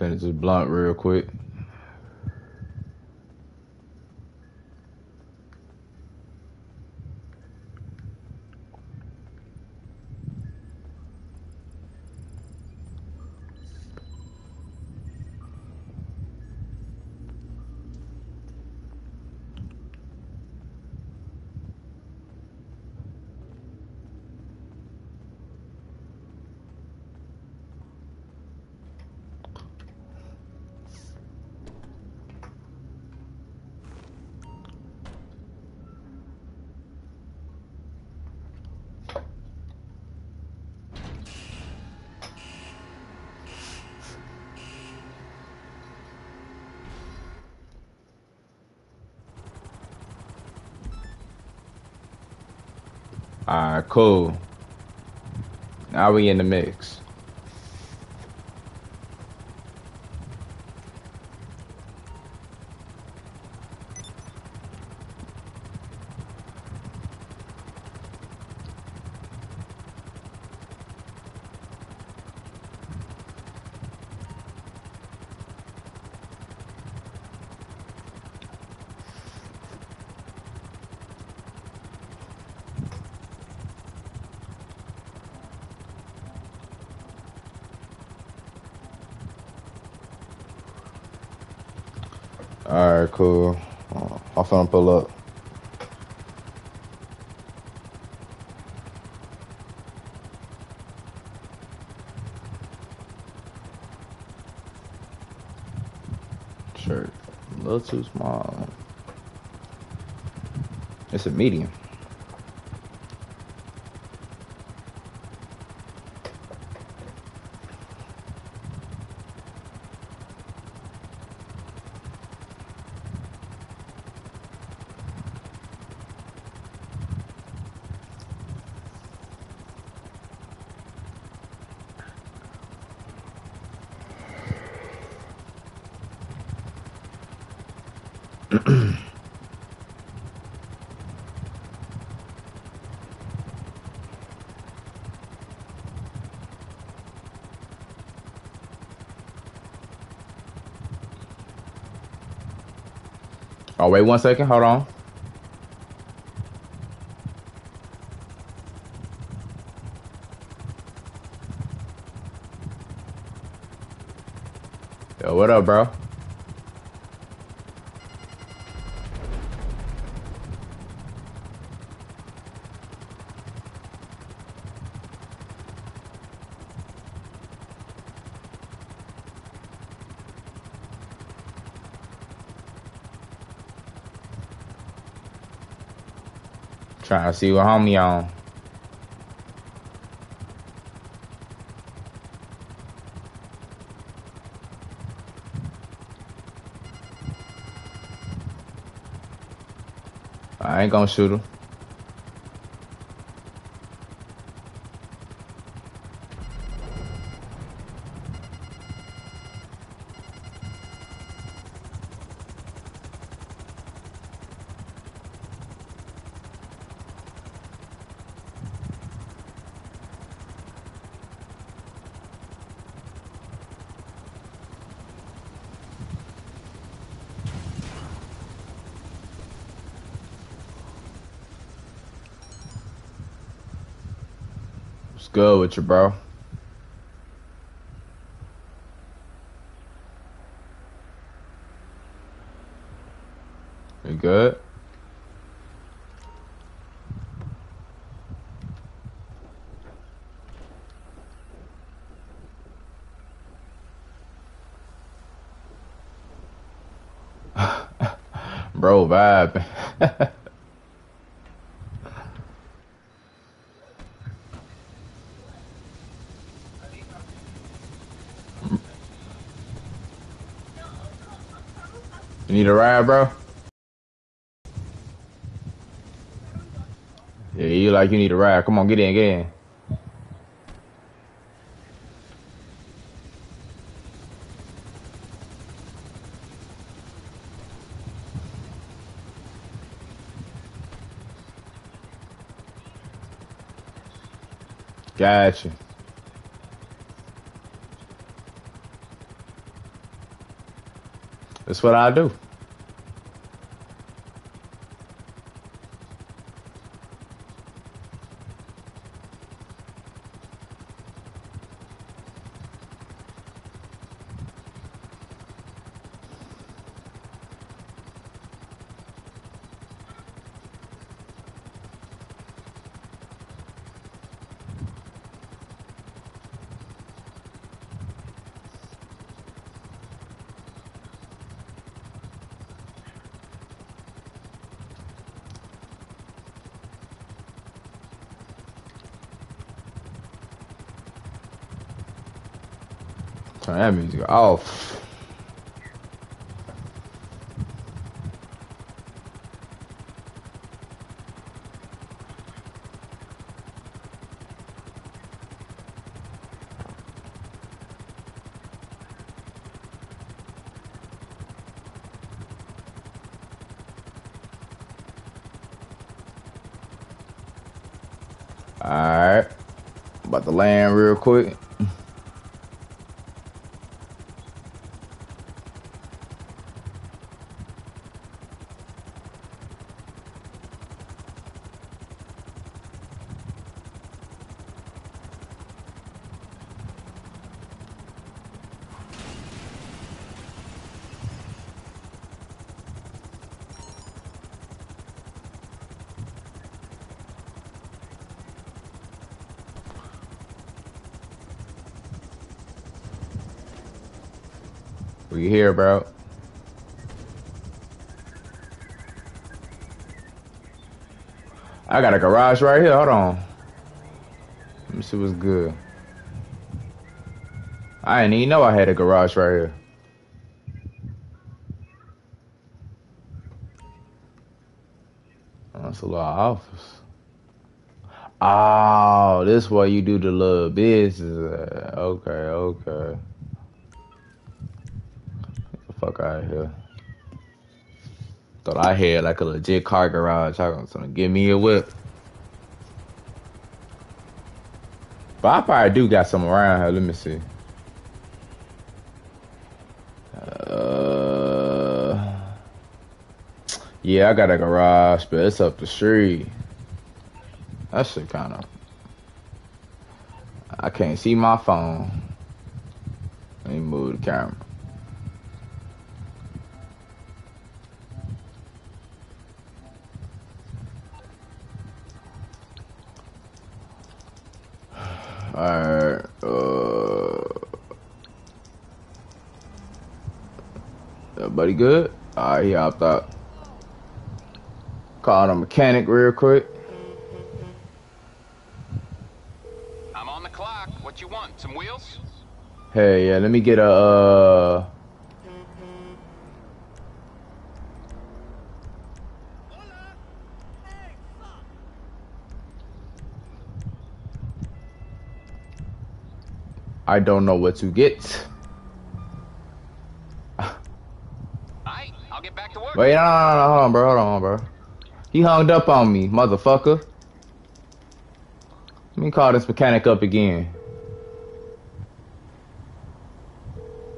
Finish this blunt real quick. Alright, cool. Now we in the mix. Cool. I'm finna pull up. Shirt. A little too small. It's a medium. Wait one second. Hold on. Yo, what up, bro? To see what homie on. I ain't gonna shoot him. Good with you, bro? You good? Bro, vibe. need a ride, bro? Yeah, you like you need a ride. Come on, get in, get in. Gotcha. That's what I do. Off. Alright. About to land real quick. We here, bro. I got a garage right here. Hold on. Let me see what's good. I didn't even know I had a garage right here. Oh, That's a little office. Oh, this is why you do the little business. Okay, okay. Out here. Thought I had like a legit car garage. I was gonna give me a whip. But I probably do got some around here. Let me see. Uh, yeah, I got a garage, but it's up the street. That shit kind of. I can't see my phone. Let me move the camera. Everybody good? Alright, he hopped out. Called a mechanic real quick. I'm on the clock. What you want? Some wheels? Hey, yeah, let me get a. Uh, I don't know what to get. Aight, I'll get back to work. Wait, no, no, no, hold on, bro, hold on, bro. He hung up on me, motherfucker. Let me call this mechanic up again.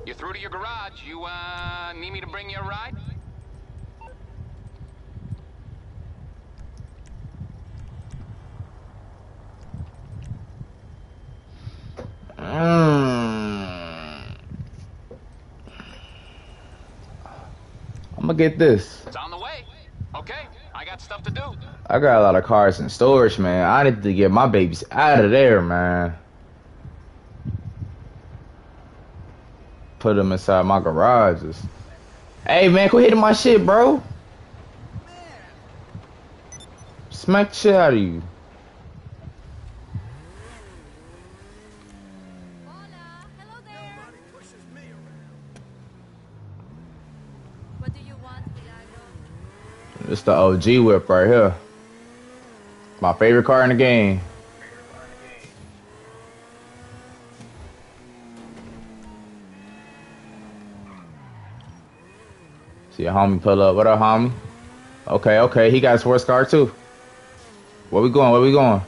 You're through to your garage. You, uh, need me to bring you a ride? Mm. Gonna get this. It's on the way. Okay, I got stuff to do. I got a lot of cars in storage, man. I need to get my babies out of there, man. Put them inside my garages. Hey, man, quit hitting my shit, bro. Smack the shit out of you. It's the OG whip right here. My favorite car in the game. See a homie pull up. What up, homie? Okay, okay. He got a sports car too. Where we going? Where we going?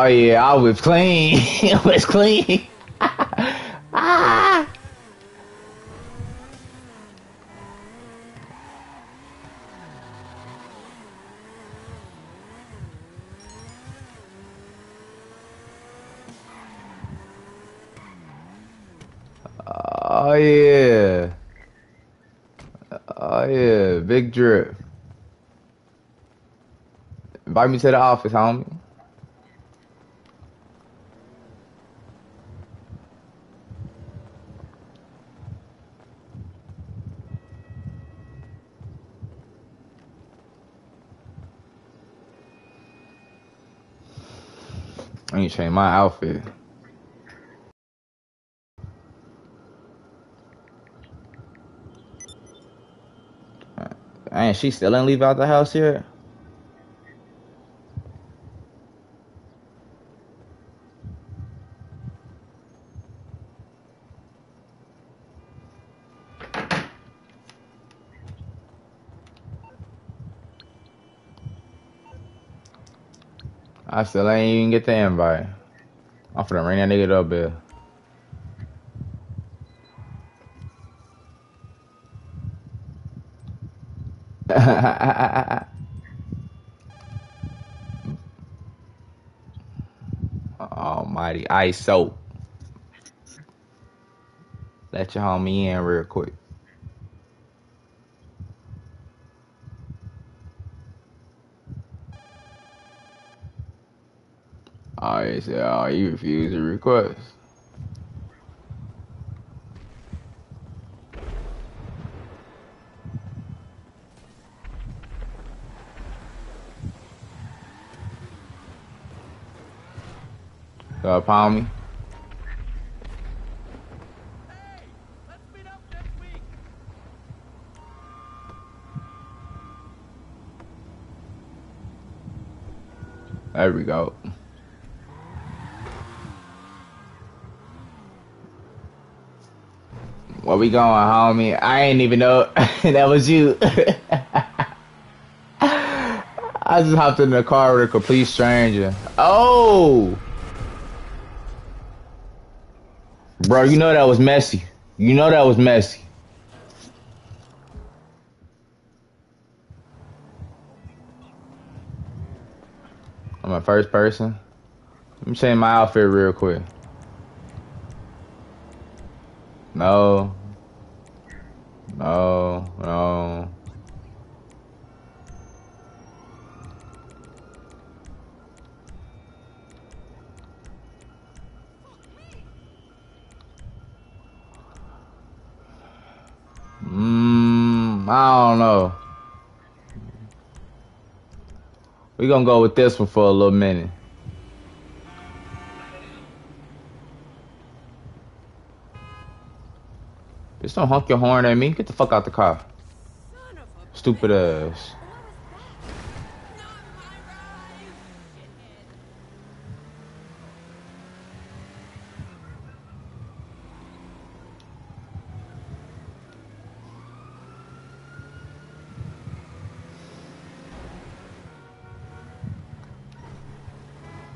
Oh yeah, I was clean. I was clean. ah. Oh yeah. Oh yeah, big drip. Invite me to the office, homie. Need change my outfit. And she still ain't leave out the house yet? I still ain't even get the invite. I'm finna ring that nigga up bill. Almighty soap. Let your homie in real quick. I said, oh, you refuse the request. Uh, Palmy. There we go. Where we going, homie? I ain't even know that was you. I just hopped in the car with a complete stranger. Oh! Bro, you know that was messy. You know that was messy. I'm a first person. Let me change my outfit real quick. We gonna go with this one for a little minute. Just don't honk your horn at me. Get the fuck out the car. Stupid ass.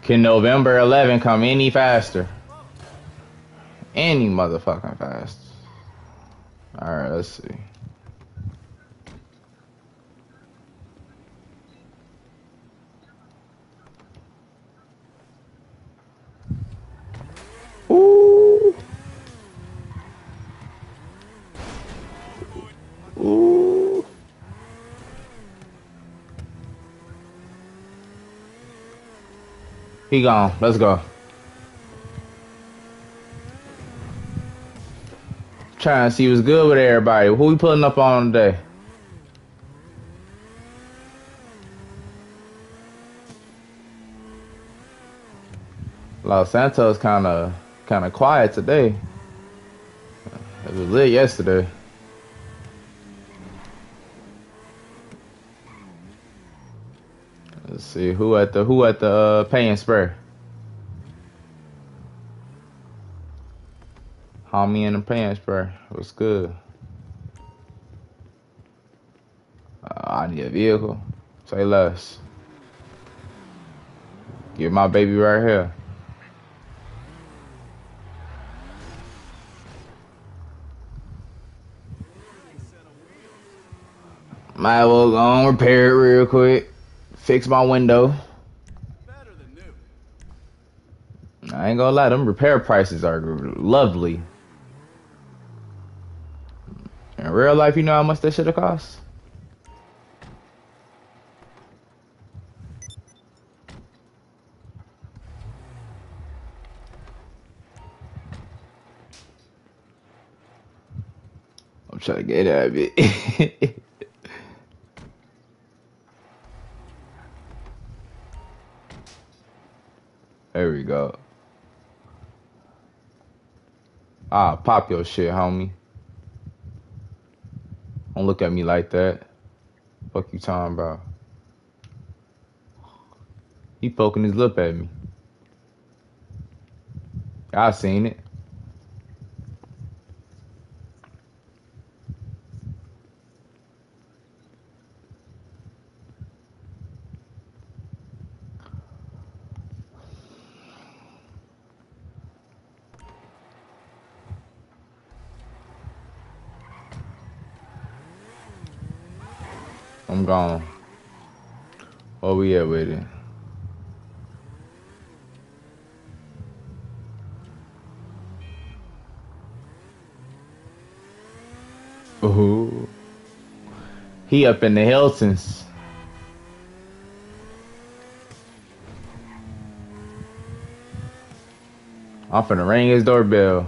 Can November 11 come any faster? Any motherfucking fast. Alright, let's see. He gone. Let's go. Trying to see what's good with everybody. Who we pulling up on today? Los Santos kind of kind of quiet today. It was lit yesterday. See who at the who at the uh, pay and. Homie in the pay and spray. What's good? Uh, I need a vehicle. Say less. Get my baby right here. Might as well go and repair it real quick. Fix my window. I ain't gonna lie, them repair prices are lovely. In real life, you know how much that should have cost? I'm trying to get out of it. there we go. Ah, pop your shit, homie. Don't look at me like that. Fuck you talking about? He poking his lip at me. I seen it. Gone. Where we at with it? Ooh. He up in the Hiltons. I'm finna ring his doorbell.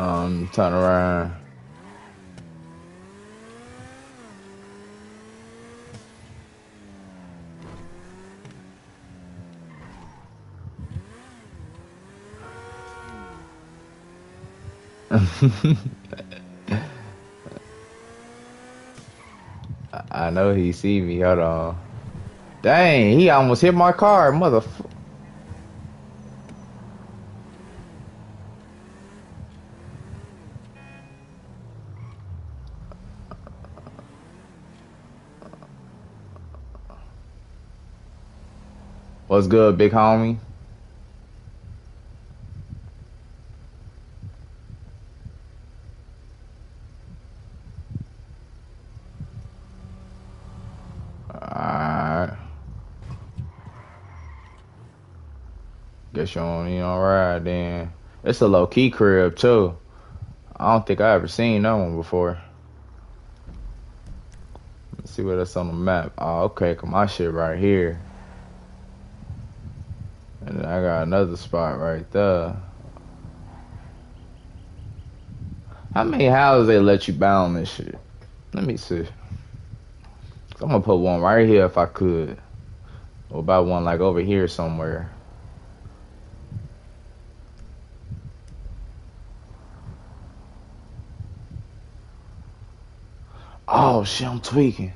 Um, turn around. I know he see me. Hold on. Dang, he almost hit my car, motherfucker. What's good, big homie? Alright. Guess you don't even ride then. It's a low key crib too. I don't think I ever seen that one before. Let's see what that's on the map. Oh, okay, come my shit right here. And then I got another spot right there. How many houses they let you bound this shit? Let me see. I'm gonna put one right here if I could. Or buy one like over here somewhere. Oh shit, I'm tweaking.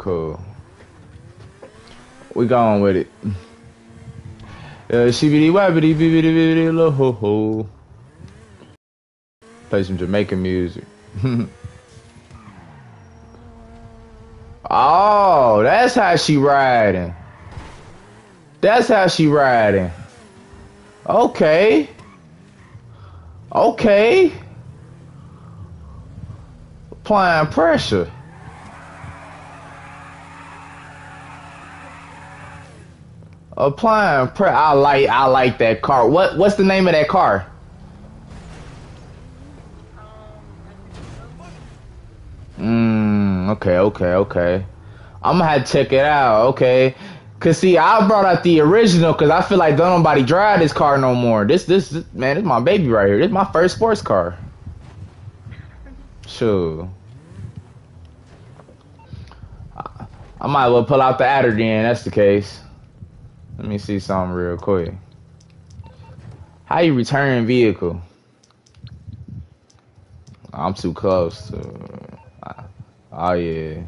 Cool. We going with it. Uh, shibidi wabbidi bibbidi bibbidi lo ho ho. Play some Jamaican music. oh, that's how she riding. That's how she riding. Okay. Okay. Applying pressure. Applying pre I like I like that car. What what's the name of that car? Mmm, okay, okay, okay. I'm gonna have to check it out, okay. Cause see, I brought out the original cause I feel like don't nobody drive this car no more. This, this, this man, this is my baby right here. This is my first sports car. Sure. I, I might as well pull out the adder then. That's the case. Let me see something real quick. How you return vehicle? I'm too close to. Oh yeah.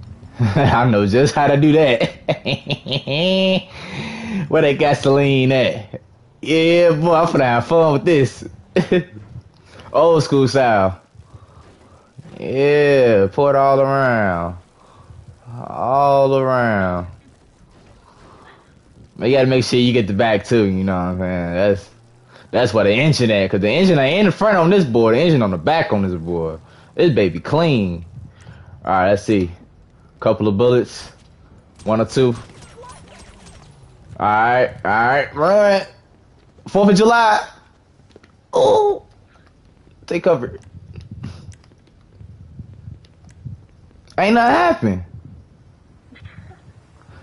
I know just how to do that. Where that gasoline at? Yeah, boy, I'm finna have fun with this. Old school style. Yeah, pour it all around. All around. But you gotta make sure you get the back too, you know what I'm saying? That's that's why the engine at, cause the engine ain't in the front on this board, the engine on the back on this board. This baby clean. Alright, let's see. Couple of bullets. One or two. Alright, alright, run. Fourth of July. Oh. Take cover. Ain't nothing happened.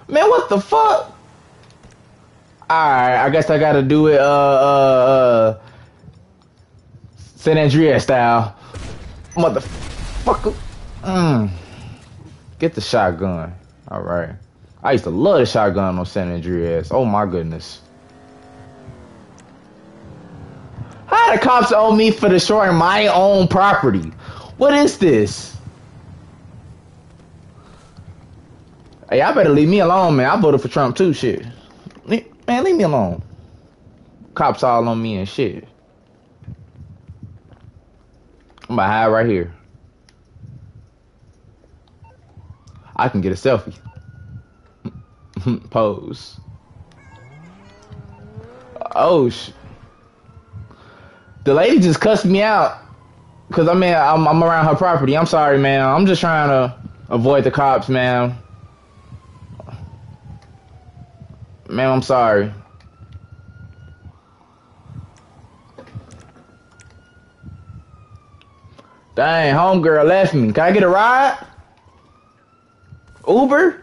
Man, what the fuck? Alright, I guess I gotta do it uh uh uh San Andreas style. Motherfucker. Mm. Get the shotgun. Alright. I used to love the shotgun on San Andreas. Oh my goodness. How the cops owe me for destroying my own property? What is this? Hey, I better leave me alone, man. I voted for Trump too, shit. Man, leave me alone. Cops all on me and shit. I'm to hide right here. I can get a selfie. Pose. Oh, sh- the lady just cussed me out because I mean I'm, I'm around her property. I'm sorry, man. I'm just trying to avoid the cops, man. Man, I'm sorry. Dang, homegirl left me. Can I get a ride? Uber?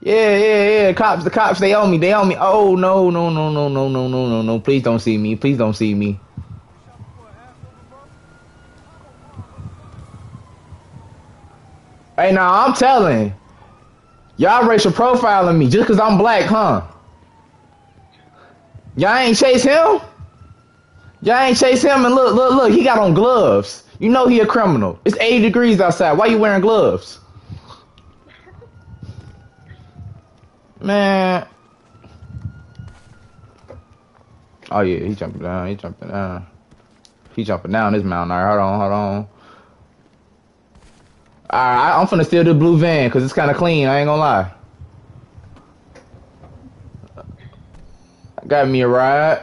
Yeah, yeah, yeah. Cops, the cops, they own me. They own me. Oh no, no, no, no, no, no, no, no, no. Please don't see me. Please don't see me. Hey, now I'm telling. Y'all racial profiling me just cause I'm black, huh? Y'all ain't chase him? Y'all ain't chase him and look, look, look, he got on gloves. You know he a criminal. It's 80 degrees outside. Why you wearing gloves? Man. Oh yeah, he jumping down, he jumping down. He jumping down this mountain. Alright, hold on, hold on. Alright, I'm finna steal the blue van because it's kind of clean. I ain't gonna lie. Got me a ride.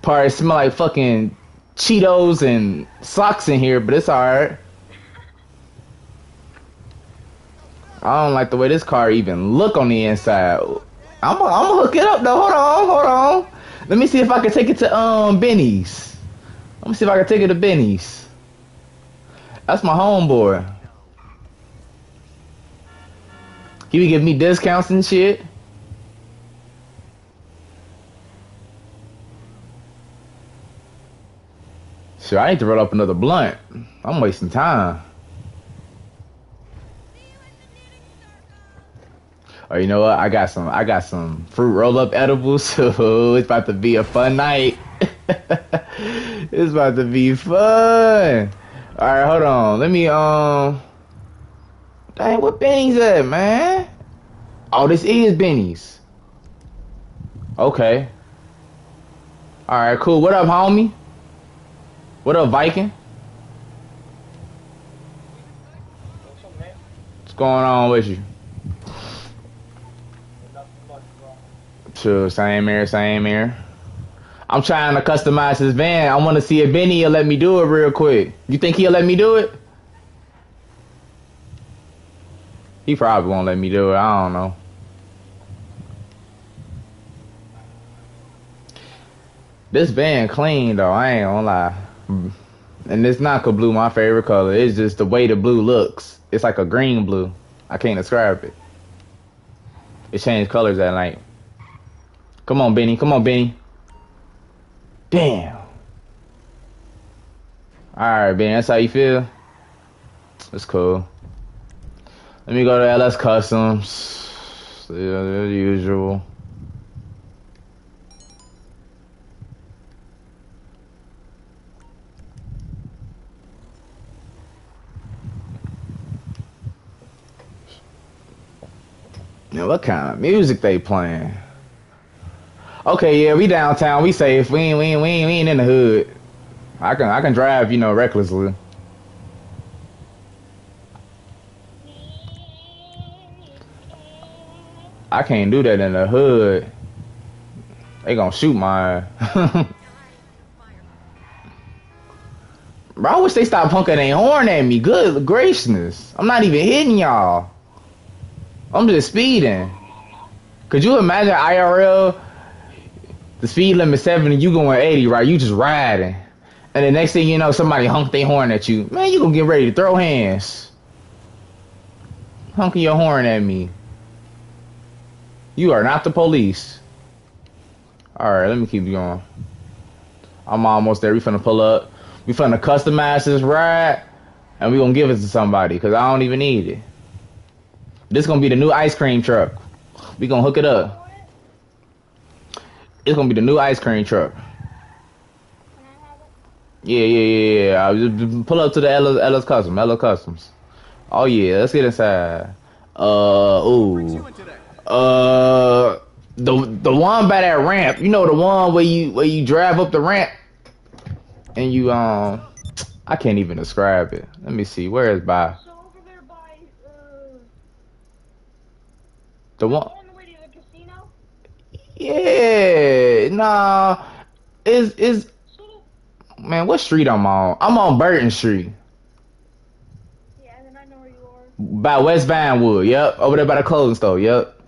Probably smell like fucking Cheetos and socks in here, but it's alright. I don't like the way this car even look on the inside. I'm gonna hook it up though. Hold on, hold on. Let me see if I can take it to um Benny's. Let me see if I can take it to Benny's. That's my homeboy. He be giving me discounts and shit. Sure, I need to roll up another blunt. I'm wasting time. Oh, you know what? I got some. I got some fruit roll up edibles. So it's about to be a fun night. it's about to be fun. All right, hold on. Let me um. Dang, what Benny's at, man? Oh, this is Benny's. Okay. All right, cool. What up, homie? What up, Viking? What's going on with you? Sure, same here, same here. I'm trying to customize his van. I want to see if Benny will let me do it real quick. You think he'll let me do it? He probably won't let me do it. I don't know. This van clean though. I ain't gonna lie. Mm. And it's not blue my favorite color. It's just the way the blue looks. It's like a green blue. I can't describe it. It changed colors at night. Come on, Benny. Come on, Benny. Damn. Alright, Benny. That's how you feel? That's cool. Let me go to LS Customs. Yeah, the usual. Now what kind of music they playing? Okay, yeah, we downtown, we safe. We ain't, we ain't, we ain't, we ain't in the hood. I can I can drive, you know, recklessly. I can't do that in the hood. They gonna shoot my. Bro, I wish they stop honking their horn at me. Good graciousness. I'm not even hitting y'all. I'm just speeding. Could you imagine IRL? The speed limit 70, you going 80, right? You just riding. And the next thing you know, somebody honk their horn at you. Man, you gonna get ready to throw hands. Honking your horn at me. You are not the police. Alright, let me keep going. I'm almost there. We finna pull up. We finna customize this ride. And we gonna give it to somebody. Because I don't even need it. This gonna be the new ice cream truck. We gonna hook it up. It's gonna be the new ice cream truck. Yeah, yeah, yeah, yeah. Pull up to the LS, LS Custom, LS Customs. Oh yeah, let's get inside. Uh, ooh. Uh, the the one by that ramp. You know the one where you where you drive up the ramp, and you um, I can't even describe it. Let me see. Where is by So over there by, uh, the one? on the the casino? Yeah, nah. Is is man? What street I'm on? I'm on Burton Street. yeah, and then I know where you are. By West Vinewood, yep. Over there by the clothing store, yep.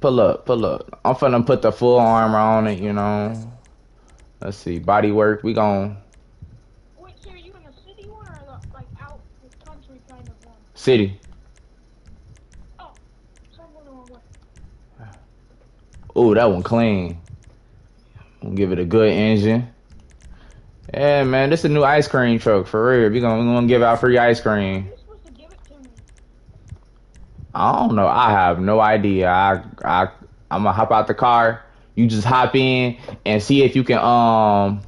Pull up, pull up. I'm finna put the full armor on it, you know. Let's see, body work. We gon' Wait, so are you in the city one or the, like, out the country kind of one? city. Oh, so I'm going the wrong way. Ooh, that one clean. Give it a good engine. Yeah, man, this is a new ice cream truck for real. We gonna we gonna give out free ice cream. You're supposed to give it to me. I don't know. I have no idea. I I I'm gonna hop out the car. You just hop in and see if you can um.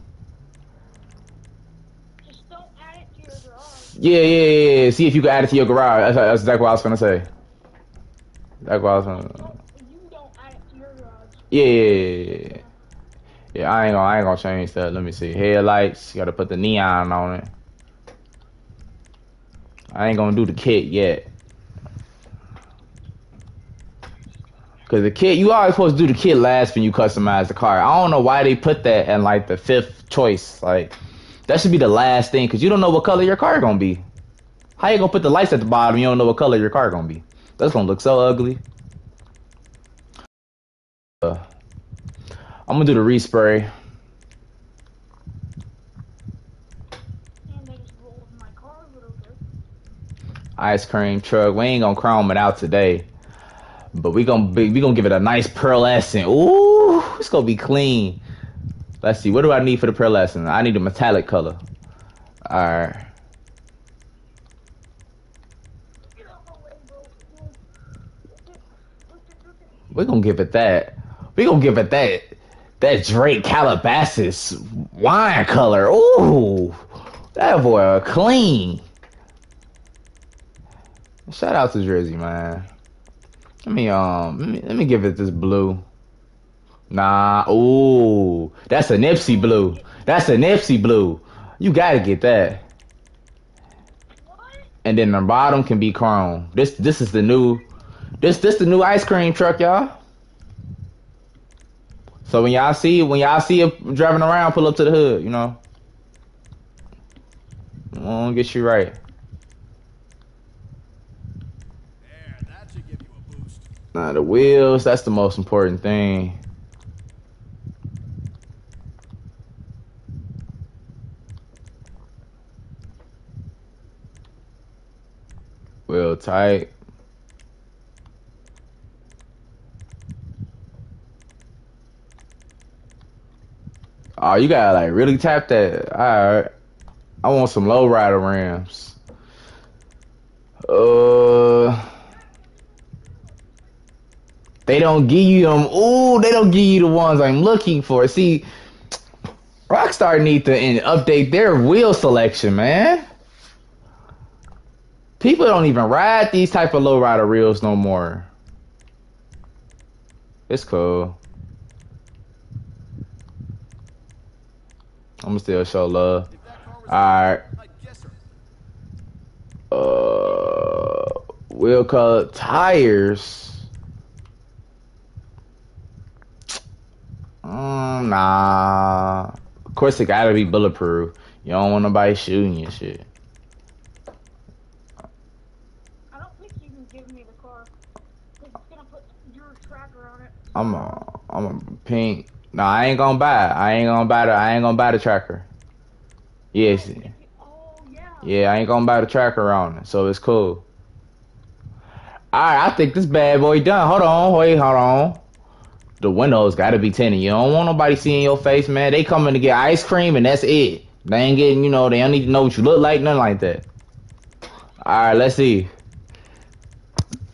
Yeah, yeah, yeah. See if you can add it to your garage. That's, that's exactly what I was gonna say. That's what I was gonna. Yeah, yeah, yeah, yeah. Yeah, I ain't gonna, I ain't gonna change that. Let me see. Headlights. You gotta put the neon on it. I ain't gonna do the kit yet. Cause the kit, you always supposed to do the kit last when you customize the car. I don't know why they put that in like the fifth choice. Like that should be the last thing, cause you don't know what color your car gonna be. How you gonna put the lights at the bottom? You don't know what color your car gonna be. That's gonna look so ugly. Uh, I'm gonna do the respray. And I just rolled my car a little bit. Ice cream truck. We ain't gonna chrome it out today, but we gonna we gonna give it a nice pearlescent. Ooh, it's gonna be clean. Let's see. What do I need for the pearlescent? I need a metallic color. All right. Get out my way, bro. We gonna give it that. We're gonna give it that. That Drake Calabasas wine color. Ooh, that boy clean. Shout out to Jersey, man. Let me um, let me, let me give it this blue. Nah, ooh, that's a Nipsey blue. That's a Nipsey blue. You gotta get that. And then the bottom can be chrome. This this is the new, this this the new ice cream truck, y'all. So when y'all see when y'all see it driving around, pull up to the hood, you know. Won't get you right. There, that should give you a boost. Nah, the wheels, that's the most important thing. Wheel tight. Oh, you gotta like really tap that. Alright. I want some low rider rims. Uh they don't give you them. Ooh, they don't give you the ones I'm looking for. See, Rockstar need to update their wheel selection, man. People don't even ride these type of lowrider reels no more. It's cool. I'm gonna still show love. Alright. Uh, wheel color tires. Mm, nah. Of course, it gotta be bulletproof. You don't want nobody shooting you, shit. I don't think you can give me the car. it's gonna put your tracker on it. I'm a, I'm a pink. Nah, I ain't gonna buy it. I ain't gonna buy the. I ain't gonna buy the tracker. Yes. Oh, yeah. Yeah, I ain't gonna buy the tracker on it, so it's cool. Alright, I think this bad boy done. Hold on, wait, hold on. The windows gotta be tinted. You don't want nobody seeing your face, man. They coming to get ice cream and that's it. They ain't getting, you know, they don't need to know what you look like, nothing like that. Alright, let's see.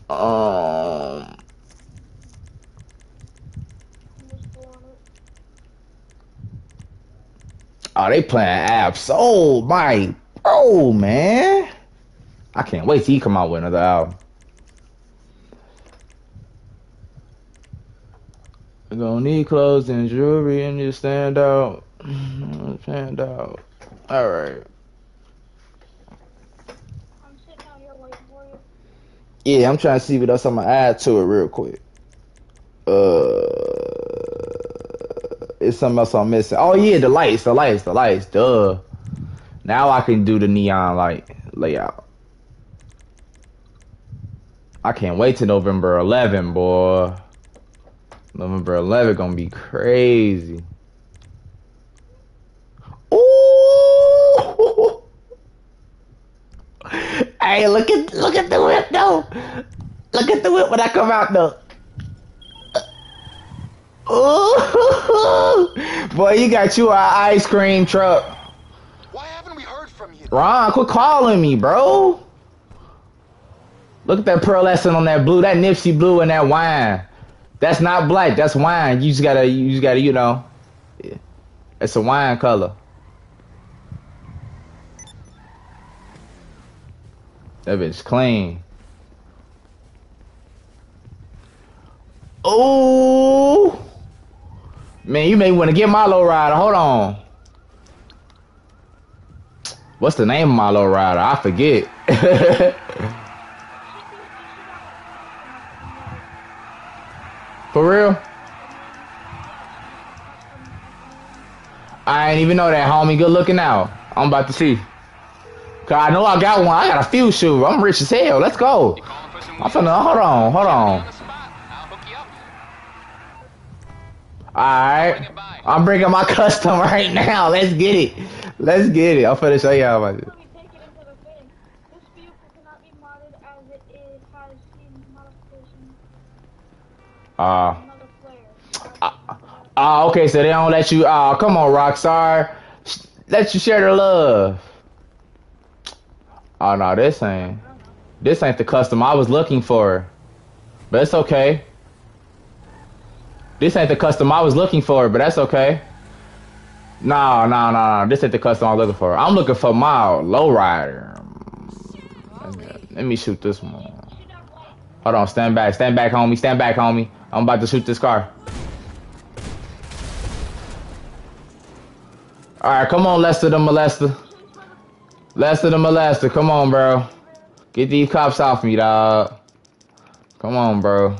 Um. Oh, they playing Ab-Soul, my bro, man. I can't wait till he come out with another album. We're gonna need clothes and jewelry and just stand out. Stand out. Alright. You. Yeah, I'm trying to see what else I'm gonna add to it real quick. Uh, it's something else I'm missing. Oh yeah, the lights, the lights, the lights. Duh. Now I can do the neon light layout. I can't wait to November 11, boy. November 11th gonna be crazy. Ooh! Hey, look at look at the whip though. Look at the whip when I come out though. Ooh, boy, you got you a ice cream truck. Why haven't we heard from you? Ron, quit calling me, bro. Look at that pearlescent on that blue, that Nipsey blue and that wine. That's not black, that's wine. You just gotta, you just gotta, you know. It's a wine color. That bitch clean. Oh, man, you may want to get my low rider. Hold on. What's the name of my low rider? I forget. For real? I ain't even know that, homie. Good looking out. I'm about to see. Cause I know I got one. I got a few shoes. I'm rich as hell. Let's go. I'm finna. Hold on. Hold on on. the spot. I'll hook you up. All right. Bring it by. I'm bringing my custom right now. Let's get it. Let's get it. I'm finna show y'all about. Let me take it into the thing. This vehicle cannot be modded as it is has seen modifications. Uh, Another uh, uh, okay, so they don't let you. Oh, come on, Rockstar. Let you share the love. Oh no, this ain't. This ain't the custom I was looking for. But it's okay. This ain't the custom I was looking for, but that's okay. No, no, no, no. This ain't the custom I'm looking for. I'm looking for my lowrider. Let me shoot this one. Hold on, stand back, stand back, homie, stand back, homie. I'm about to shoot this car. All right, come on, Lester the molester. Lester the molester, come on, bro. Get these cops off me, dog. Come on, bro.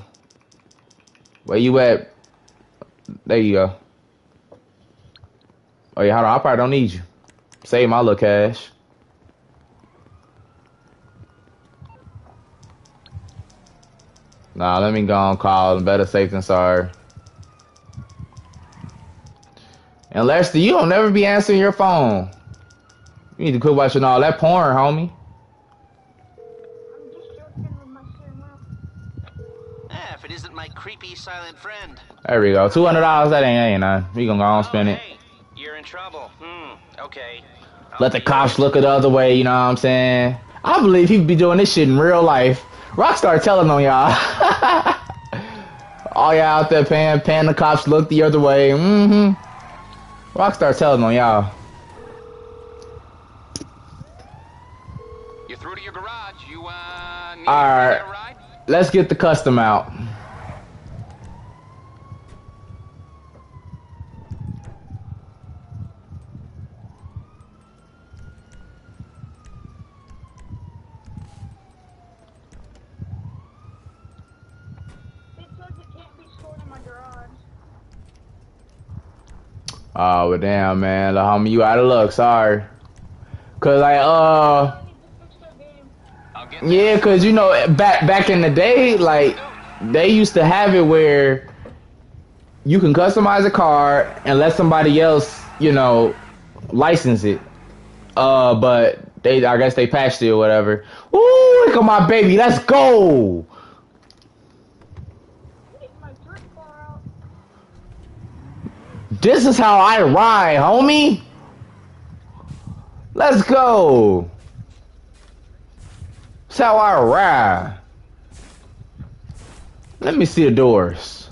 Where you at? There you go. Oh yeah, hold on. I probably don't need you. Save my little cash. Nah, let me go on call. Better safe than sorry. And Lester, you don't never be answering your phone. You need to quit watching all that porn, homie. I'm just joking with my steering wheel. Eh, if it isn't my creepy silent friend. There we go. Two hundred dollars. That ain't ain't none. We gonna go on spend oh, it. Hey, you're in trouble. Hmm. Okay. I'll Let the cops look the other way. You know what I'm saying? I believe he would be doing this shit in real life. Rockstar telling on y'all. all y'all out there paying paying the cops look the other way. Mm-hmm. Rockstar telling on y'all. You're through to your garage. You, uh, need All to get a ride? Let's get the custom out. Oh, but damn, man, the homie, you out of luck. Sorry. Cause like, uh, yeah, cause you know, back back in the day, like they used to have it where you can customize a car and let somebody else, you know, license it. Uh, but they, I guess they patched it or whatever. Ooh, look at my baby. Let's go. Get my drift car out. This is how I ride, homie. Let's go. That's how I ride. Let me see the doors.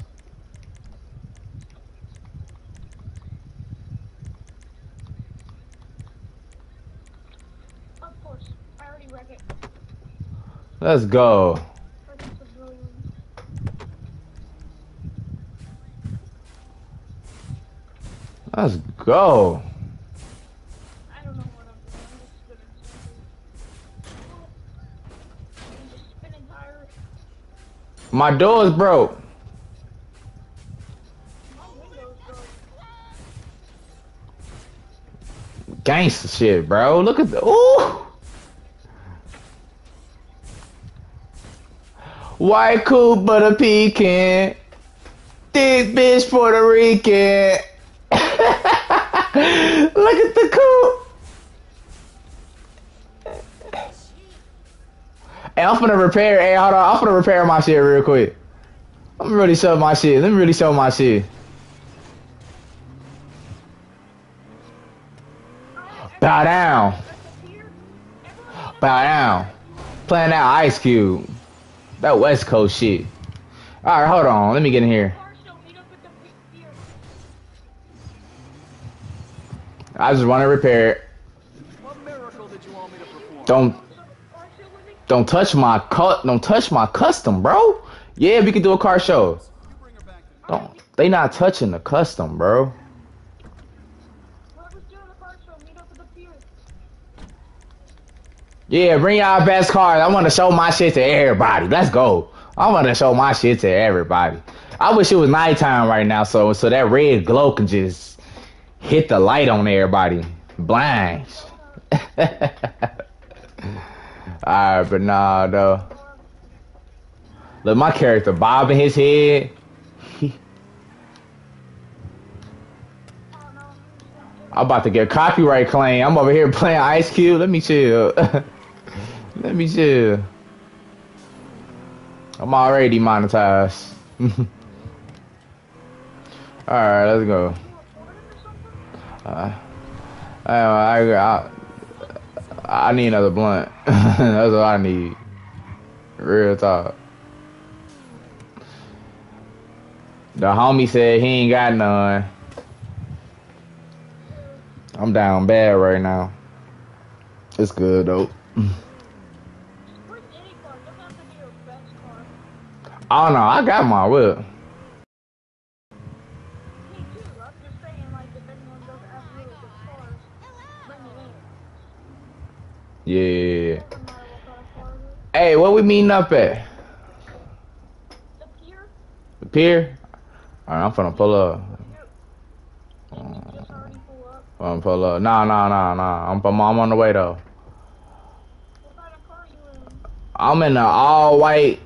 Let's go. Freaking civilians. Let's go. I don't know what I'm doing. I'm just spinning something. I'm just spinning go. My door is broke. Gangster shit, bro. Look at the ooh. White but a pecan. Thick bitch Puerto Rican. Look at the coupe. Hey, I'm finna repair. Hey, hold on. I'm finna repair my shit real quick. I'm really show my shit. Let me really show my shit. Bow down. Bow down. Playing that Ice Cube. That West Coast shit. Alright, hold on. Let me get in here. I just want to repair it. What miracle did you want me to perform? Don't Car show with me. don't touch my cut. Don't touch my custom, bro. Yeah, we can do a car show. You bring her back to Don't. They not touching the custom, bro. Whoever's doing the car show, meet up at the pier. Yeah, bring y'all best cars. I want to show my shit to everybody. Let's go. I want to show my shit to everybody. I wish it was nighttime right now, so so that red glow can just hit the light on everybody. Blinds. Alright, but nah, though. Look, my character bobbing his head. I'm about to get a copyright claim. I'm over here playing Ice Cube. Let me chill. Let me chill. I'm already monetized. Alright, let's go. Uh, I, I, I, I need another blunt. That's what I need. Real talk. The homie said he ain't got none. I'm down bad right now. It's good though. I don't know. I got my whip. Me too. I'm just saying, like, if anyone doesn't have really good cars, bring it in. Yeah. Doesn't matter what kind of car it is. Hey, what we meeting up at? The pier? The pier? Alright, I'm finna pull up. Just already pull. I'm pull up. Nah, nah, nah, nah. I'm, I'm, I'm on the way though. I'm in an all white.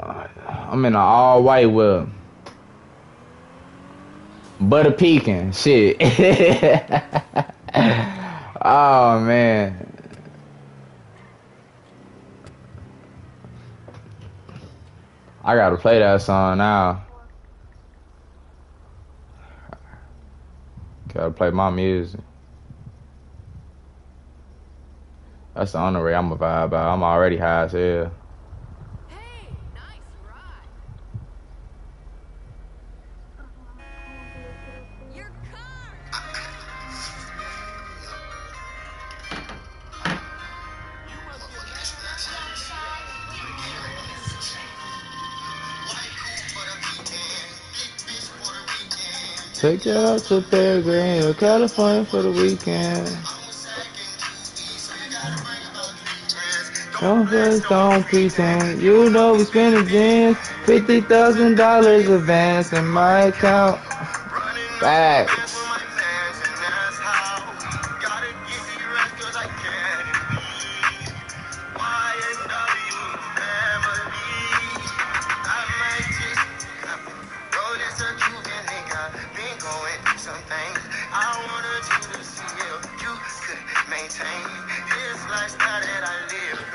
I'm in an all white whip. Butter pecan, shit. oh man. I gotta play that song now. Gotta play my music. That's the only way I'm a vibe out. I'm already high as hell. Take it out to Peregrine or California for the weekend. Don't flex, don't pretend. You know we spending jeans. Fifty thousand dollars advance in my account. Facts.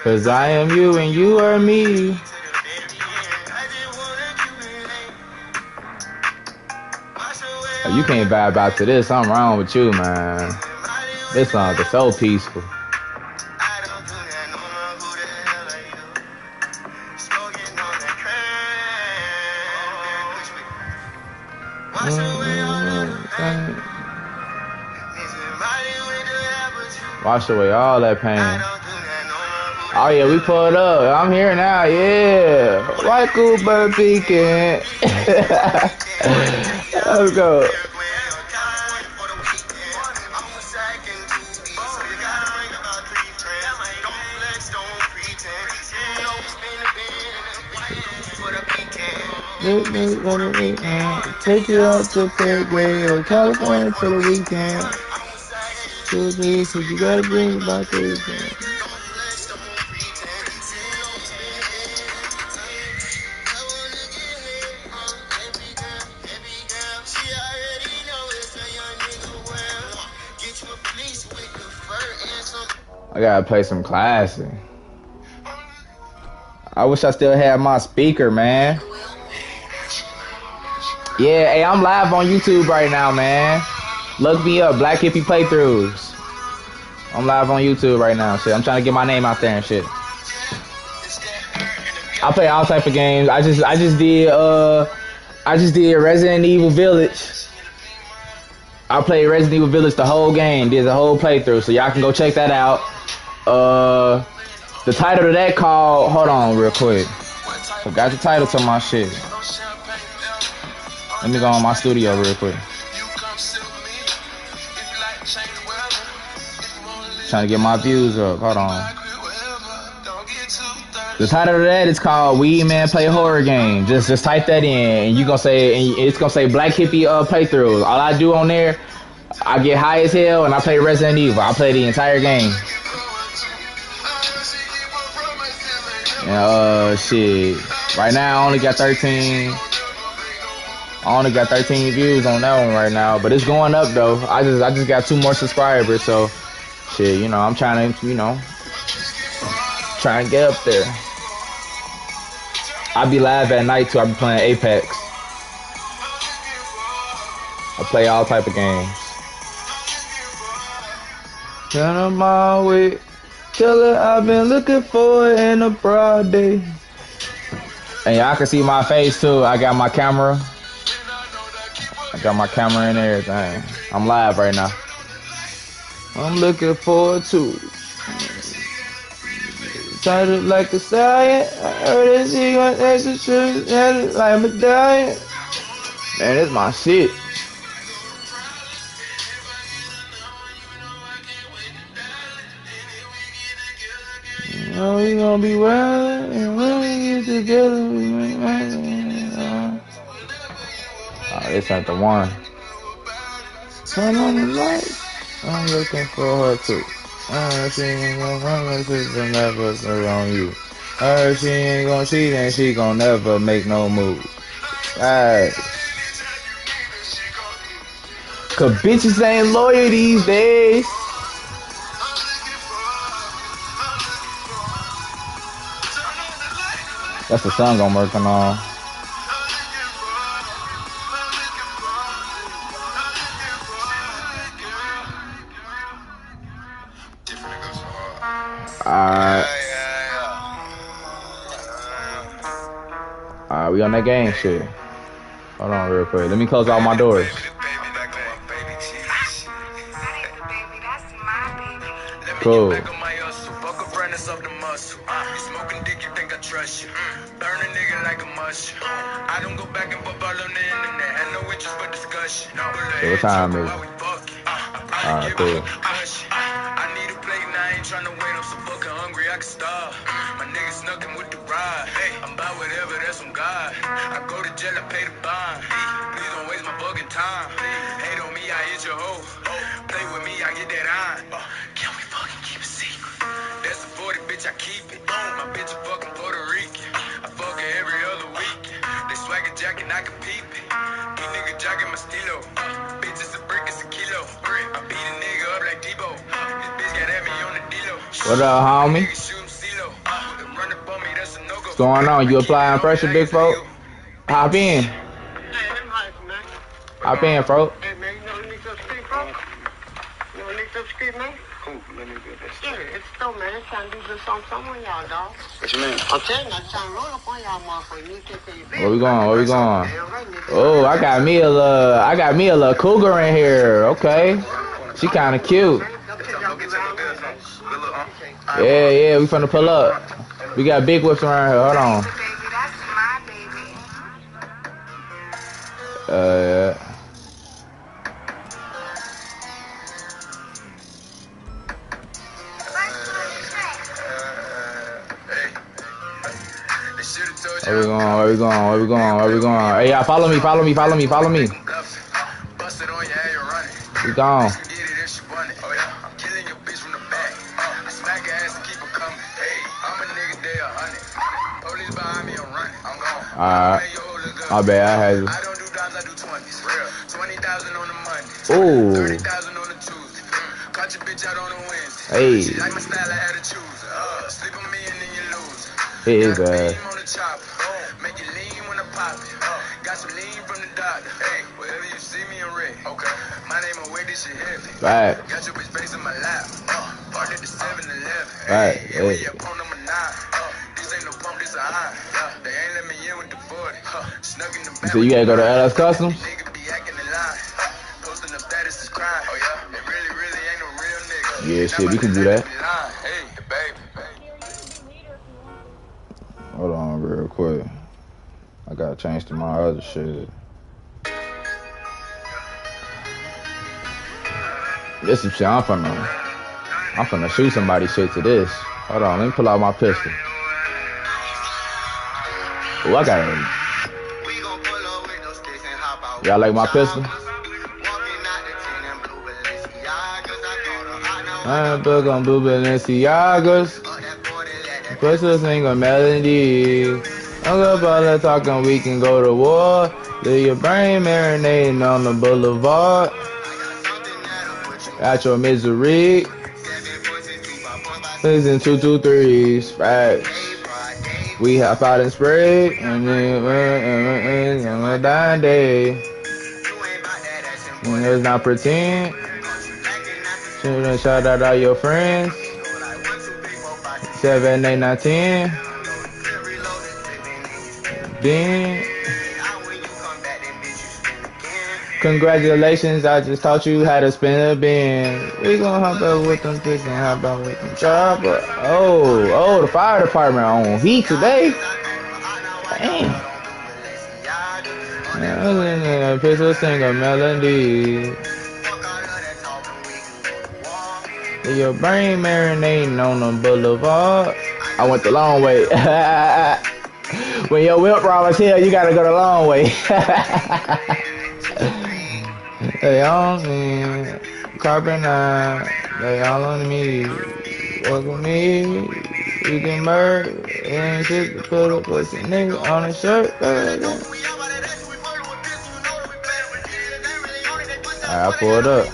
Cause I am you and you are me. Oh, You can't vibe out to this. Something wrong with you, man. This song is so peaceful. Wash away all that pain. Oh yeah, we pulled up. I'm here now. Yeah, White Cooper peeking. Let's go. Take you out to Paraguay or California for the weekend. So you gotta bring back the weekend. Gotta play some classic. I wish I still had my speaker, man. Yeah, hey, I'm live on YouTube right now, man. Look me up, Black Hippy Playthroughs. I'm live on YouTube right now, shit. I'm trying to get my name out there and shit. I play all type of games. I just, I just did, uh, I just did Resident Evil Village. I played Resident Evil Village the whole game, did the whole playthrough, so y'all can go check that out. Uh, the title of that called, hold on real quick. Forgot the title to my shit. Let me go on my studio real quick. Trying to get my views up. Hold on. The title of that is called Weed Man Play Horror Game. Just just type that in and you gonna say and it's gonna say Black Hippy uh playthrough. All I do on there, I get high as hell and I play Resident Evil. I play the entire game. And uh shit. Right now I only got 13 I only got 13 views on that one right now, but it's going up though. I just I just got two more subscribers, so shit, you know, I'm trying to, you know, trying to get up there. I be live at night too. I be playing Apex. I play all type of games. Turn on my way. I've been looking for it in a broad day. And y'all can see my face too. I got my camera. I got my camera and everything. I'm live right now. I'm looking forward to it. Titled like a science. I heard that she got extra. Had it like a medallion. Man, it's my shit. Know we gonna be wild and when we get together we make uh, Oh, this ain't the one. Turn on the lights. I'm looking for her too. Uh, she ain't gonna run like this and never go on you. Uh, she ain't gonna cheat and she gonna never make no move. Alright. Cause bitches ain't loyal these days. That's the song I'm working on. Alright. Alright, we on that game shit. Hold on real quick. Let me close all my doors. Cool. So what time is it? Alright, ah, ah, ah, cool. I need a plate, now I ain't tryna wait, I'm so fucking hungry, I can starve. My niggas snuckin' with the ride. Hey, I'm about whatever, that's on God. I go to jail, I pay the bond. Please don't waste my fucking time. Hate on me, I hit your hoe. Oh. Play with me, I get that iron. Oh. Can we fucking keep it secret? That's a 40, bitch, I keep it. Oh. My bitch fucking Puerto Rican. I fuck her every other week. They swagger jacking, I can peep it. These niggas jacking my stilo. Bitch, it's a brick, it's a kilo. I beat a nigga up like Debo. This bitch got at me on the D-Lo. What up, homie? Niggas shoot 'em CeeLo. Run up on me, that's a no-go. What's going on? You applying pressure, big folk? Hop in. Hey, let me holler, man. Hop in, folk. Hey, man, you know who Nick up street, bro? You know who Nick up street, man? Who? Let me get this. Yeah, it's still, man. It's trying to do something, something on y'all, dog. What you mean? I'm telling you, I'm trying to roll up on y'all, motherfucker. You can't say Where we going? Where we going? Damn right, nigga. Oh, I got me a little, I got me a little cougar in here. Okay, she kind of cute. Don't take y'all Get around to the with business. that. Good look, huh? Yeah, yeah, we finna pull up. We got big whips around here. Hold on. Baby, that's my baby. Uh, yeah. Where we going? Where we going? Where we going? Where we going? Hey, y'all, follow me, follow me, follow me, follow me. You, you? We gone. It it. Uh. Alright. My bad, I had it. I. Ooh. Hey. She like my I had. Uh, on you. Hit his Got shit heavy. Right. Got your bitch face in my lap. Uh, parked at the 7-Eleven. Right, Yeah, we hey. up on number 9. Uh, this ain't no pump, this a high. Uh, they ain't let me in with the 40. Uh, in the back. So you gotta go to LS Customs? Nigga be acting in line. Uh, posting up status is crime. Oh yeah, it really, really ain't no real nigga. Yeah, shit, we can do that. Hey, baby. Here, you can be leader if you want to. Hold on real quick. I gotta change to my other shit. This is shit I'm finna. I'm finna shoot somebody shit to this. Hold on, let me pull out my pistol. Ooh, I got it. Up. Y'all like my pistol? The. I caught a hot now. I'm book on Blue Balenciagas. Up that 40, let that Push a melody. I'm good about talking, we can go to war. Leave your brain marinating on the boulevard. At your misery. Listen, two, two, threes. Day, day. We hop out and spray. And then, uh, uh, uh, a dying day. About that, that's simple. And let's not pretend. Shout out all your friends. Seven, eight, nine, ten. Then. Congratulations, I just taught you how to spin a bin. We gonna hop out with them picks and hop out with them chopper. Oh, oh, the fire department on heat today. Damn. Yeah, Pistol singer melody. Leave Your brain marinating on the boulevard. I went the long way. when your whip as hell, you gotta go the long way. they all me, carbon. Uh, they all on me. Work with me. You can murder and shit put a pussy nigga on a shirt. I pulled up.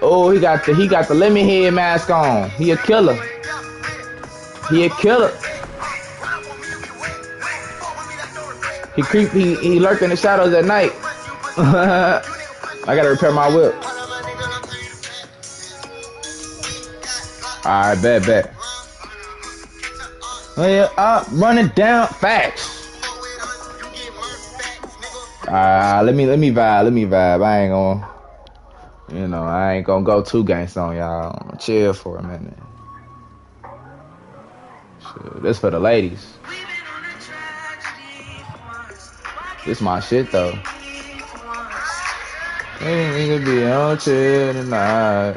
Oh, he got the he got the lemon head mask on. He a killer. He a killer. He creep. He he lurk in the shadows at night. I gotta repair my whip. Alright, bet bet. Oh, yeah, uh, running down facts. Alright, let me let me vibe. Let me vibe. I ain't gonna. You know, I ain't gonna go too gangsta on y'all. I'm chill for a minute. Shit, this for the ladies. This my shit though. Hey, could be on chill tonight.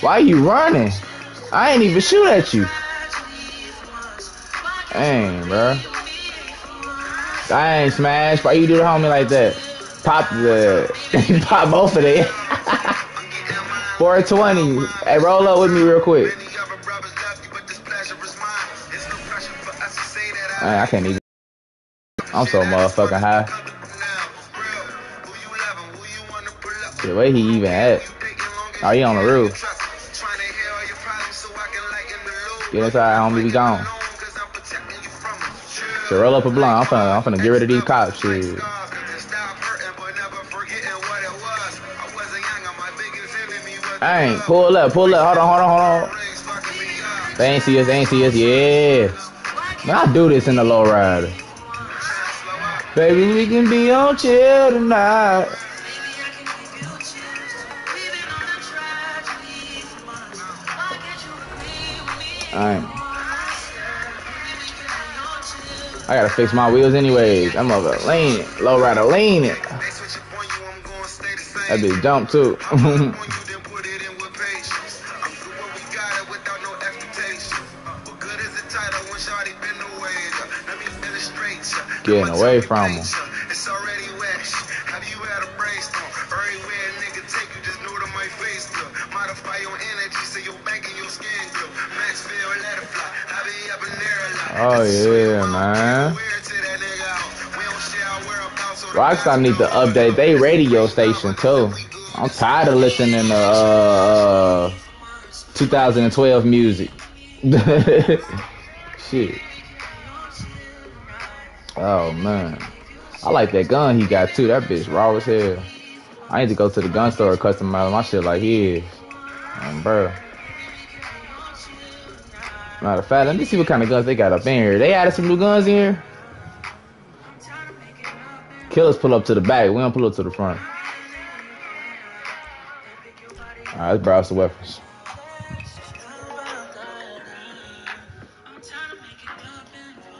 Why you running? I ain't even shoot at you. Dang, bro. I ain't smash. Why you do the homie like that? Pop the, pop both of them. 420. Hey, roll up with me real quick. I can't even. I'm so motherfucking high. Shit, where he even at? Oh, he on the roof. Get inside, homie, we gone. So roll up a blunt. I'm finna, I'm finna get rid of these cops. Shit. Ain't pull up, pull up. Hold on, hold on, hold on. They ain't see us, they ain't see us. Yeah. Man, I do this in the low rider. Baby, we can be on chill tonight. Alright. I gotta fix my wheels anyways. I'm over lean, low rider leaning. That bitch jump too. Getting away from him. Oh yeah, man. Rockstar need to update their radio station too. I'm tired of listening to uh, uh 2012 music. Shit. Oh man. I like that gun he got too. That bitch raw as hell. I need to go to the gun store and customize my shit like his. Um, bro. Matter of fact, let me see what kind of guns they got up in here. They added some new guns in here. Killers pull up to the back. We don't pull up to the front. Alright, let's browse the weapons.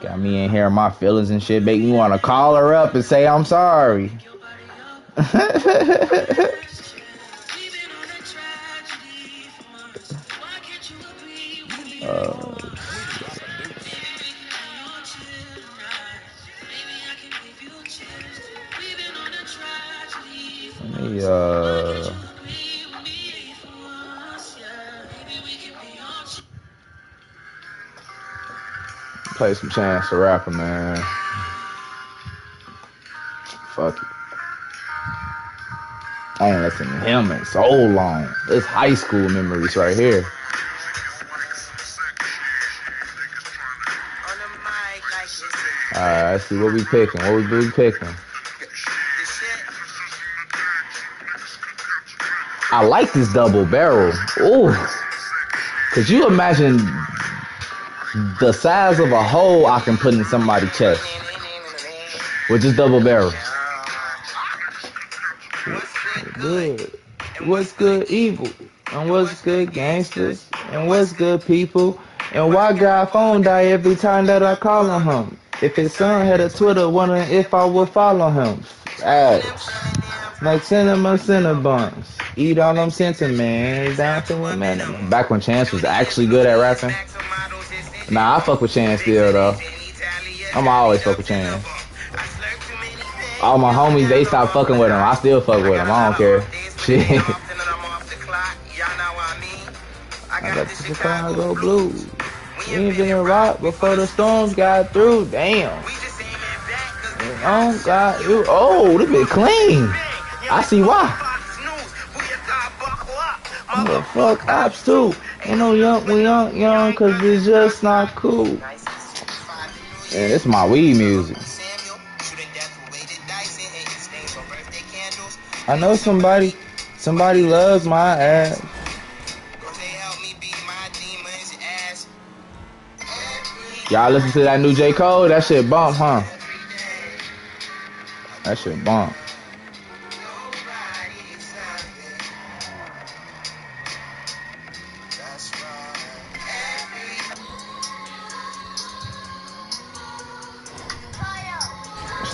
Got me in here, my feelings and shit. Make me want to call her up and say I'm sorry. play some Chance the Rapper, man. Fuck it. I ain't listened to him in so long. It's high school memories right here. Alright, let's see what we picking. What we we picking? I like this double barrel. Ooh. Could you imagine the size of a hole I can put in somebody's chest with this double barrel? Good. What's good, evil? And what's good, gangsters? And what's good, people? And why God phone die every time that I call on him? If his son had a Twitter, wondering if I would follow him. Ass. Like cinnamon cinnabons. Eat all them sentiments. Down to a minimum. Back when Chance was actually good at rapping. Nah, I fuck with Chance still, though. I'm always fuck with Chance. All my homies, they stop fucking with him. I still fuck with him. I don't care. Shit. I got the Chicago Blues. We ain't been in rock before the storms got through. Damn. Oh, God. You, oh, this bit clean. I see why. Motherfuck ops too. Ain't no young, we young, young, cause it's just not cool. Yeah, it's my weed music. I know somebody, somebody loves my ass. Y'all listen to that new J. Cole? That shit bump, huh? That shit bump.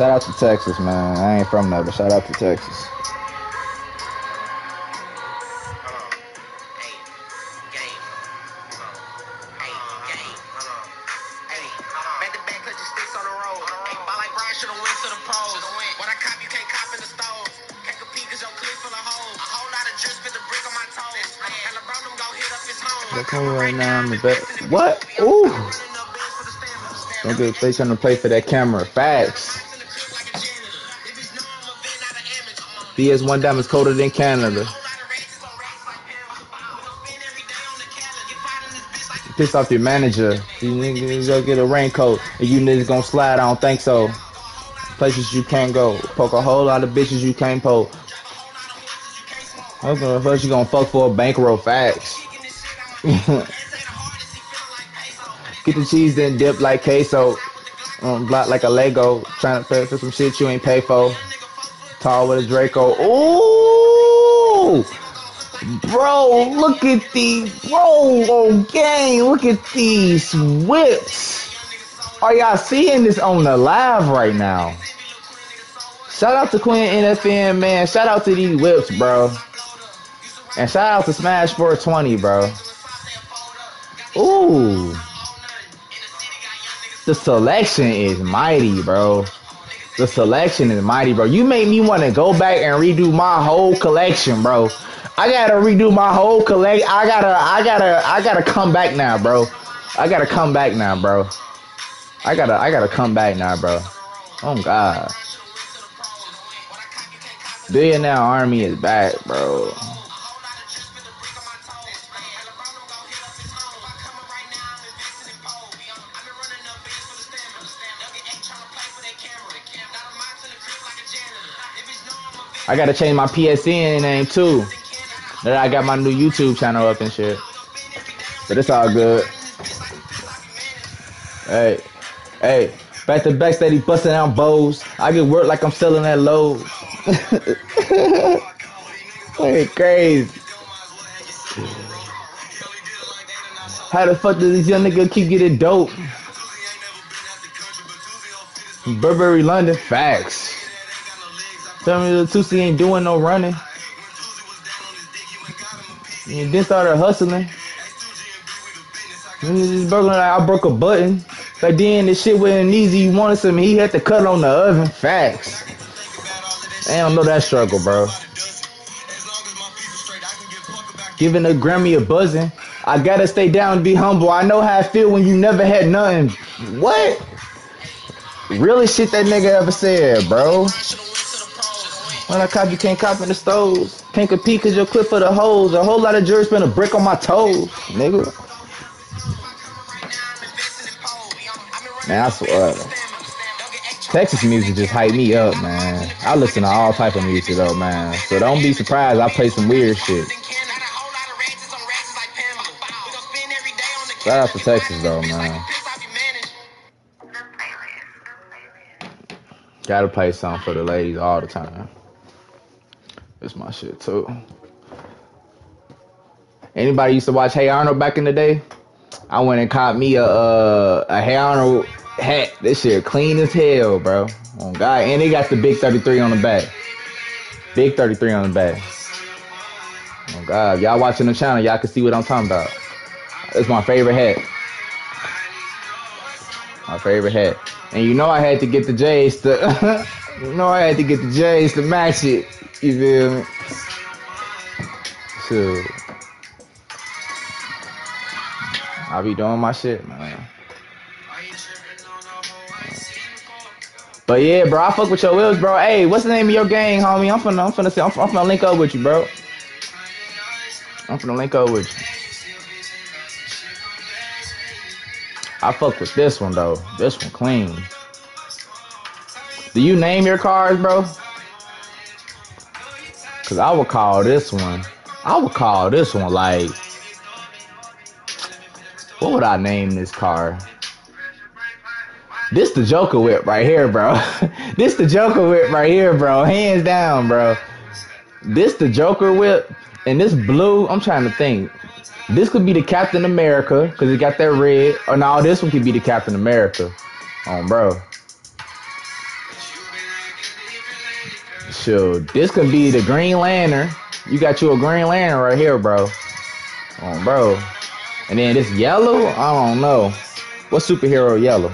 Shout out to Texas, man. I ain't from there, but shout out to Texas. right now. I'm back. What? Ooh. face on the to play for that camera. Facts. VS1 diamonds colder than Canada. Piss off your manager. You niggas go get a raincoat. And you niggas gonna slide, I don't think so. Places you can't go. Poke a whole lot of bitches you can't poke. Okay, first you gonna fuck for a bankroll. Facts. Get the cheese then dip like queso. Um, block like a Lego. Trying to pay for some shit you ain't pay for. Tall with a Draco. Ooh! Bro, look at these. Bro, oh gang, look at these whips. Are y'all seeing this on the live right now? Shout out to Queen NFN, man. Shout out to these whips, bro. And shout out to Smash 420, bro. Ooh. The selection is mighty, bro. The selection is mighty, bro. You made me want to go back and redo my whole collection, bro. I gotta redo my whole collect. I gotta, I gotta, I gotta come back now, bro. I gotta come back now, bro. I gotta, I gotta come back now, bro. Oh God. Billionaire Army is back, bro. I gotta change my PSN name too. That I got my new YouTube channel up and shit. But it's all good. Hey, hey, back to back steady busting out bows. I get work like I'm selling that load. hey, crazy. How the fuck does this young nigga keep getting dope? Burberry London, facts. Tell me the Tusi ain't doing no running. And then started hustling. And This burger like I broke a button. Like then this shit wasn't easy. You wanted some, he had to cut on the oven. Facts. I don't know that struggle, bro. Giving a Grammy a buzzing. I gotta stay down and be humble. I know how I feel when you never had nothing. What? Really shit that nigga ever said, bro. When I cop, you can't cop in the stoves. Can't compete cause your clip for the hoes. A whole lot of jury spent a brick on my toes, nigga. Man, I swear. Texas music just hype me up, man. I listen to all type of music though, man. So don't be surprised I play some weird shit. Shout out to Texas though, man. Gotta play something for the ladies all the time. It's my shit too. Anybody used to watch Hey Arnold back in the day? I went and caught me a uh, a Hey Arnold hat. This shit clean as hell, bro. Oh God, and they got the big 33 on the back. Big 33 on the back. Oh God, y'all watching the channel, y'all can see what I'm talking about. It's my favorite hat. My favorite hat. And you know I had to get the J's to know I had to get the J's to match it. You feel me? So I'll be doing my shit, man. But yeah, bro, I fuck with your wheels, bro. Hey, what's the name of your gang, homie? I'm finna, I'm finna, say, I'm, I'm finna link up with you, bro. I'm finna link up with you. I fuck with this one though. This one clean. Do you name your cars, bro? Cause I would call this one. I would call this one like. What would I name this car? This the Joker whip right here, bro. this the Joker whip right here, bro. Hands down, bro. This the Joker whip, and this blue. I'm trying to think. This could be the Captain America because it got that red. Or no, this one could be the Captain America. Oh, bro. Sure, this could be the Green Lantern. You got you a Green Lantern right here, bro. Oh, bro. And then this yellow, I don't know. What superhero yellow?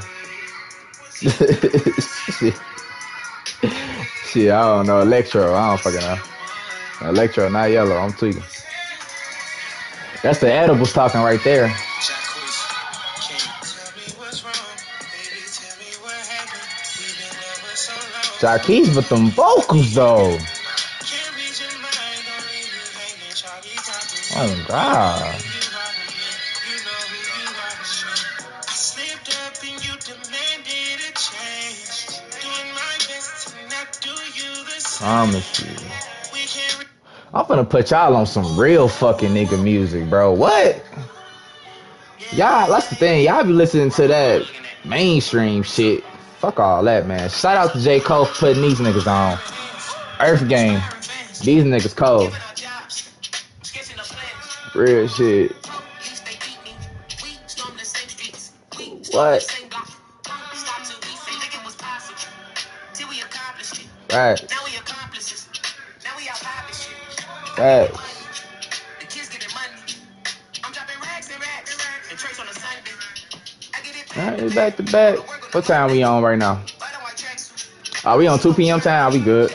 Shit, I don't know. Electro, I don't fucking know. Electro, not yellow. I'm tweaking. That's the edibles talking right there. Jacquees with them vocals though. Oh God. Promise you. I'm gonna put y'all on some real fucking nigga music, bro. What? Y'all, that's the thing. Y'all be listening to that mainstream shit. Fuck all that, man. Shout out to J. Cole for putting these niggas on. Earth Gang. These niggas cold. Real shit. What? Right. Alright, it's back to back. What time we on right now? Are we on 2 p.m. time? We good.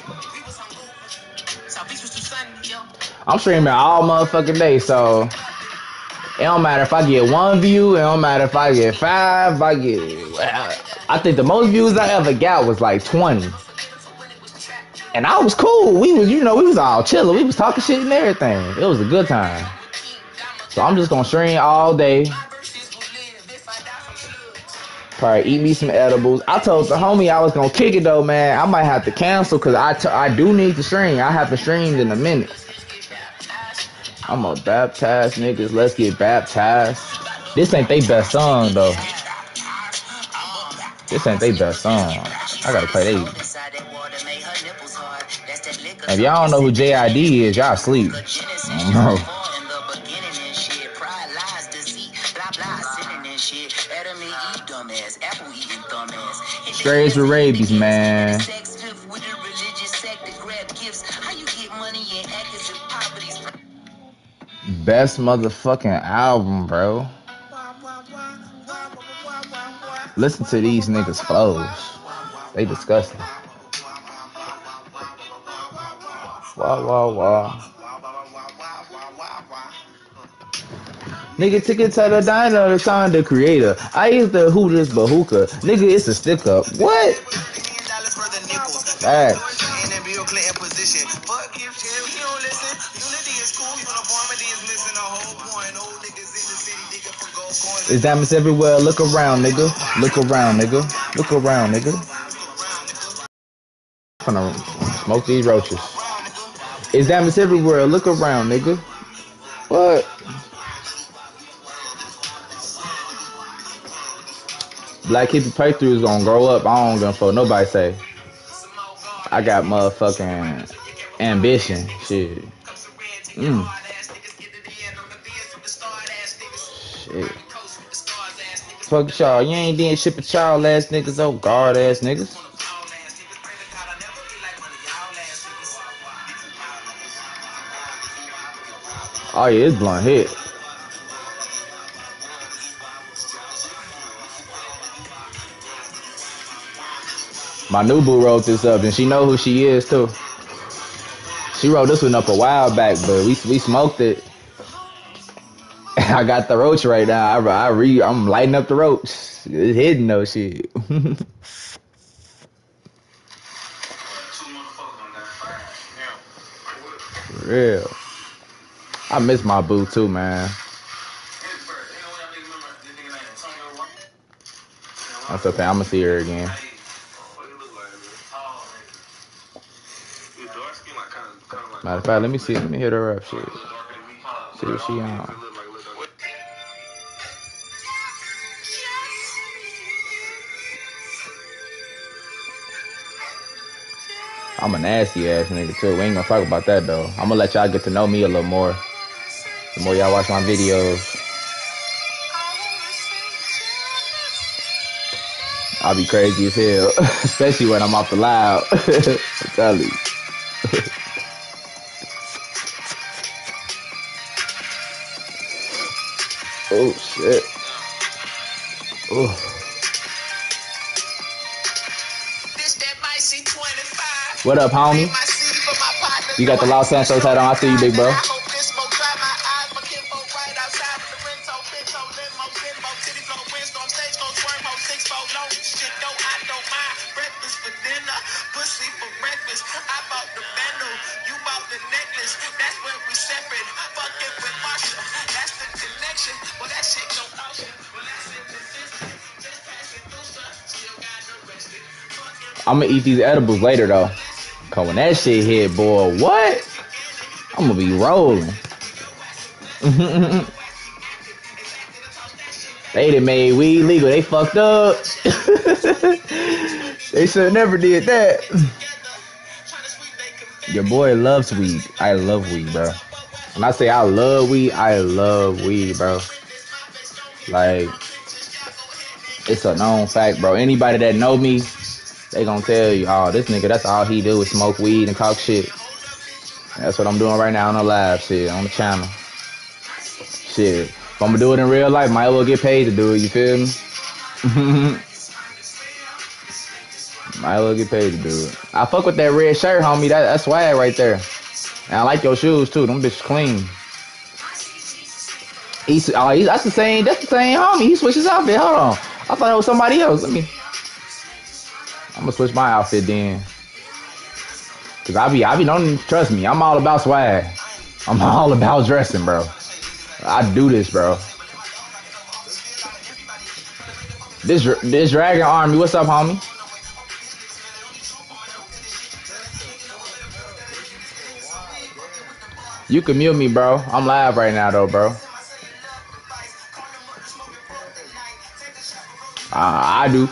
I'm streaming all motherfucking day, so it don't matter if I get one view. It don't matter if I get five. I get, I think the most views I ever got was like 20, and I was cool. We was, you know, we was all chilling. We was talking shit and everything. It was a good time. So I'm just gonna stream all day. Probably eat me some edibles. I told the homie I was gonna kick it though, man. I might have to cancel because I, t- I do need to stream. I haven't streamed in a minute. I'm a baptized niggas. Let's get baptized. This ain't they best song though. This ain't they best song. I gotta play they. If y'all don't know who JID is, y'all sleep. I don't know. Strays with rabies, man. Best motherfucking album, bro. Listen to these niggas' flows. They disgusting. Wah wah wah. Nigga, took it to the diner, the sign the creator. I used to hoot this bahooka. Nigga, it's a stick up. What? Facts. It's diamonds everywhere. Look around, nigga. Look around, nigga. Look around, nigga. I'm gonna smoke these roaches. It's diamonds everywhere. Look around, nigga. What? Black Hippy playthrough is gonna grow up. I don't gonna for nobody say. I got motherfucking ambition. Shit. Mm. Shit. Fuck y'all. You ain't did shit for child ass niggas, oh guard ass niggas. Oh yeah, it's blunt hit. My new boo wrote this up, and she know who she is too. She wrote this one up a while back, but we we smoked it. I got the roach right now. I, I re I'm lighting up the roach. It's hidden though, shit. Real. I miss my boo too, man. That's okay. I'm gonna see her again. Matter of fact, let me see. Let me hit her up. Shit. See what she on. I'm a nasty ass nigga too. We ain't gonna talk about that though. I'm gonna let y'all get to know me a little more. The more y'all watch my videos. I'll be crazy as hell. Especially when I'm off the loud. I shit. This that Micey 25. What up, homie? You got the Los Santos hat on. I see you, big bro. I'm gonna eat these edibles later though. Cause when that shit hit, boy, what? I'm gonna be rolling. they done made weed legal. They fucked up. they should never did that. Your boy loves weed. I love weed, bro. When I say I love weed, I love weed, bro. Like, it's a known fact, bro. Anybody that know me, they gonna tell you, oh, this nigga, that's all he do is smoke weed and talk shit. That's what I'm doing right now on the live shit, on the channel. Shit. If I'm gonna do it in real life, might as well get paid to do it, you feel me? might as well get paid to do it. I fuck with that red shirt, homie. That, that's swag right there. And I like your shoes too. Them bitches clean. He's, oh, he's, that's the same. That's the same homie. He switches outfit. Hold on. I thought it was somebody else. Let me. I'm gonna switch my outfit then. Cause I be, I be, don't trust me. I'm all about swag. I'm all about dressing, bro. I do this, bro. This, this Dragon Army. What's up, homie? You can mute me, bro. I'm live right now, though, bro. Uh, I do.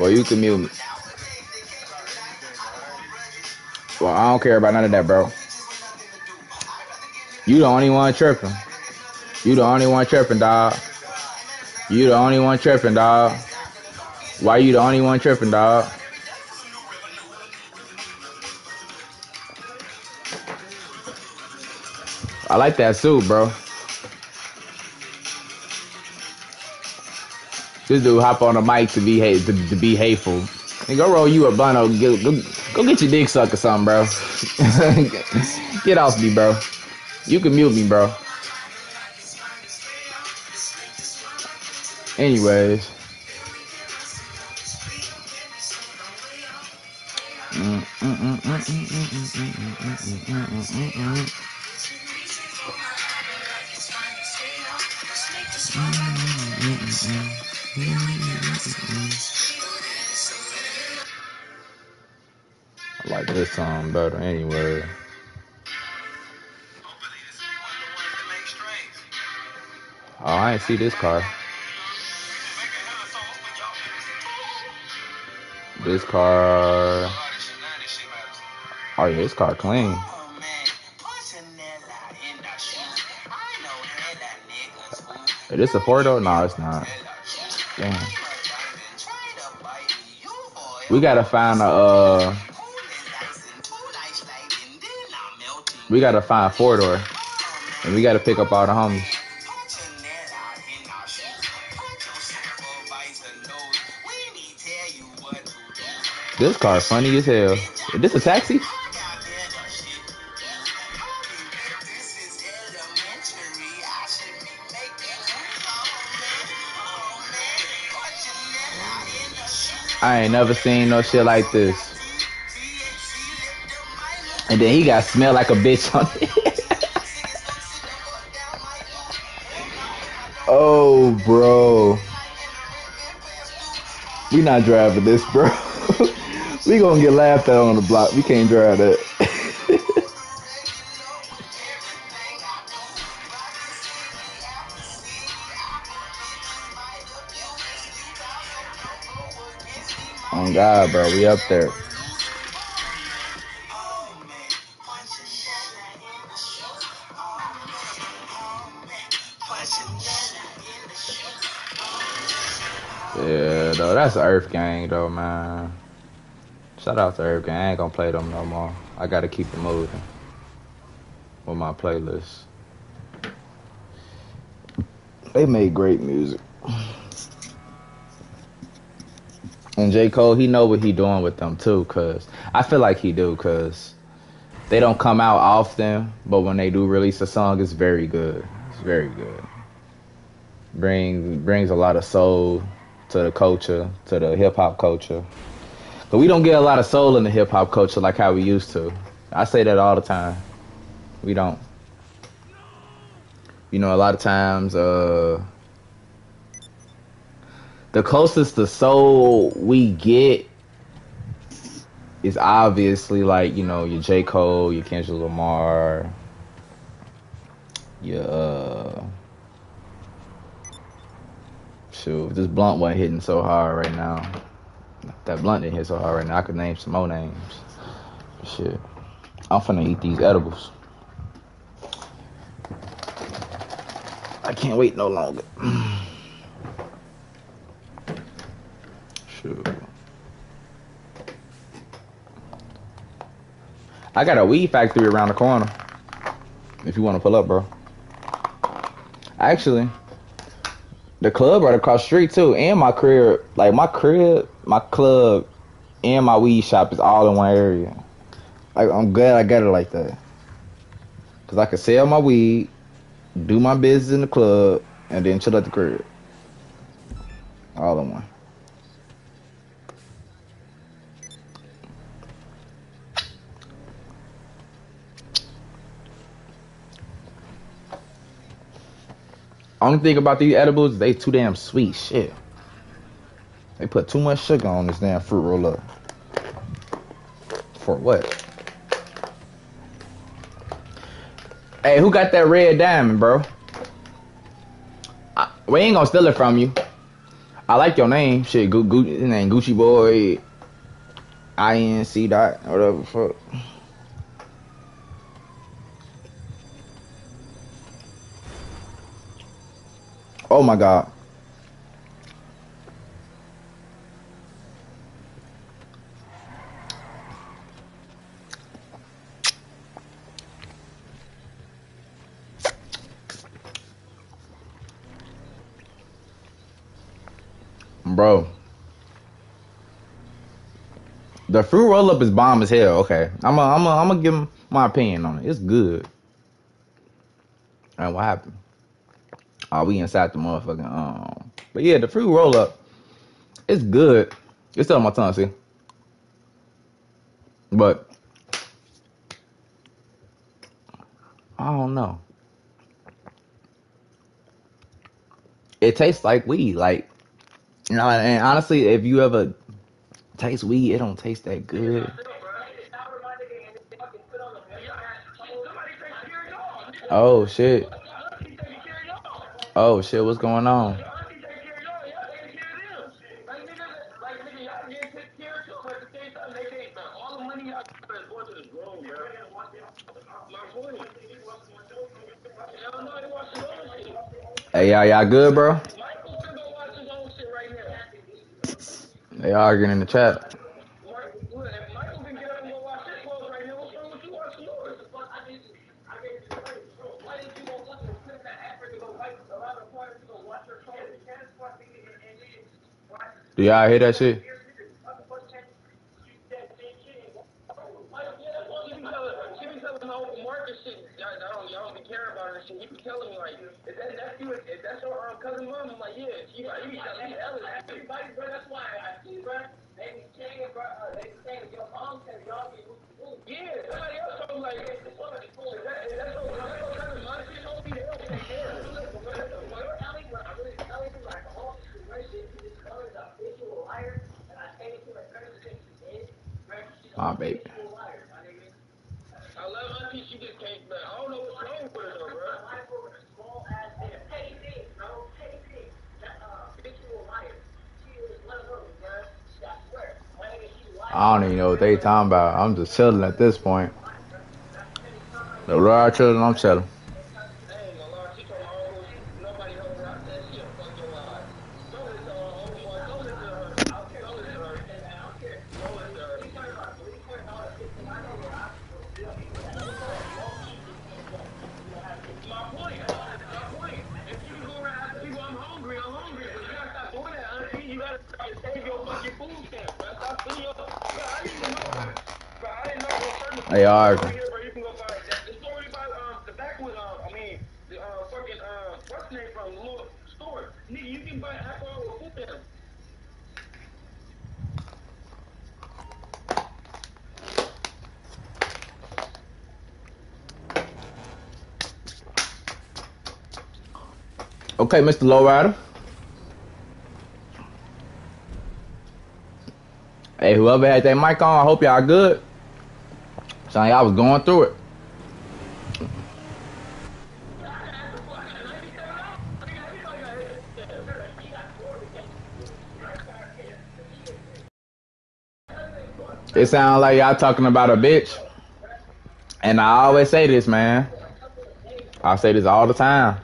Well, you can mute me. Well, I don't care about none of that, bro. You the only one tripping. You the only one tripping, dog. You the only one tripping, dog. Why you the only one tripping, dog? I like that suit, bro. This dude hop on the mic to be hate to, to be hateful. And go roll you a blunt. Or go, go, go get your dick sucked or something, bro. get off me, bro. You can mute me, bro. Anyways. I like this song better anyway. Oh, I ain't see this car. This car. Oh, yeah, this car clean. Is this a four though? No, it's not. Damn. We gotta find a uh we gotta find a four door. And we gotta pick up all the homies. This car funny as hell. Is this a taxi? I ain't never seen no shit like this. And then he got smell like a bitch on it. oh, bro. We not driving this, bro. we gonna get laughed at on the block. We can't drive that. God, bro, we up there. Yeah, though, that's Earth Gang, though, man. Shout out to Earth Gang. I ain't gonna play them no more. I gotta keep it moving with my playlist. They made great music. J. Cole, he know what he doing with them too, cause I feel like he do, cause they don't come out often, but when they do release a song, it's very good. It's very good. Brings brings a lot of soul to the culture, to the hip hop culture. But we don't get a lot of soul in the hip hop culture like how we used to. I say that all the time. We don't. You know, a lot of times, uh, the closest to soul we get is obviously like you know your J Cole, your Kendrick Lamar, your uh, shoot. This blunt wasn't hitting so hard right now. That blunt didn't hit so hard right now. I could name some more names. Shit, I'm finna eat these edibles. I can't wait no longer. I got a weed factory around the corner. If you want to pull up, bro. Actually, the club right across the street too, and my crib, like my crib, my club, and my weed shop is all in one area. Like I'm glad I got it like that, cause I can sell my weed, do my business in the club, and then chill at the crib. All in one. Only thing about these edibles, they too damn sweet. Shit. They put too much sugar on this damn fruit roll up. For what? Hey, who got that red diamond, bro? I, we ain't gonna steal it from you. I like your name. Shit, Gu- Gu- name Gucci Boy. INC dot, whatever fuck. Oh my god. Bro. The fruit roll up is bomb as hell. Okay. I'm gonna I'm gonna I'm gonna give my opinion on it. It's good. And what happened? Oh, we inside the motherfucking um. But yeah, the fruit roll up, it's good. It's still on my tongue, see. But I don't know. It tastes like weed, like you know. And honestly, if you ever taste weed, it don't taste that good. Oh shit. Oh shit, what's going on? Hey, y'all, y'all good, bro? They arguing in the chat. Do y'all hear that shit? Talking about. I'm just chilling at this point. The ride chilling, I'm chilling. They are. Okay, Mr. Lowrider. Hey, whoever had that mic on, I hope y'all good. Like I was going through it. It sounds like y'all talking about a bitch. And I always say this, man. I say this all the time.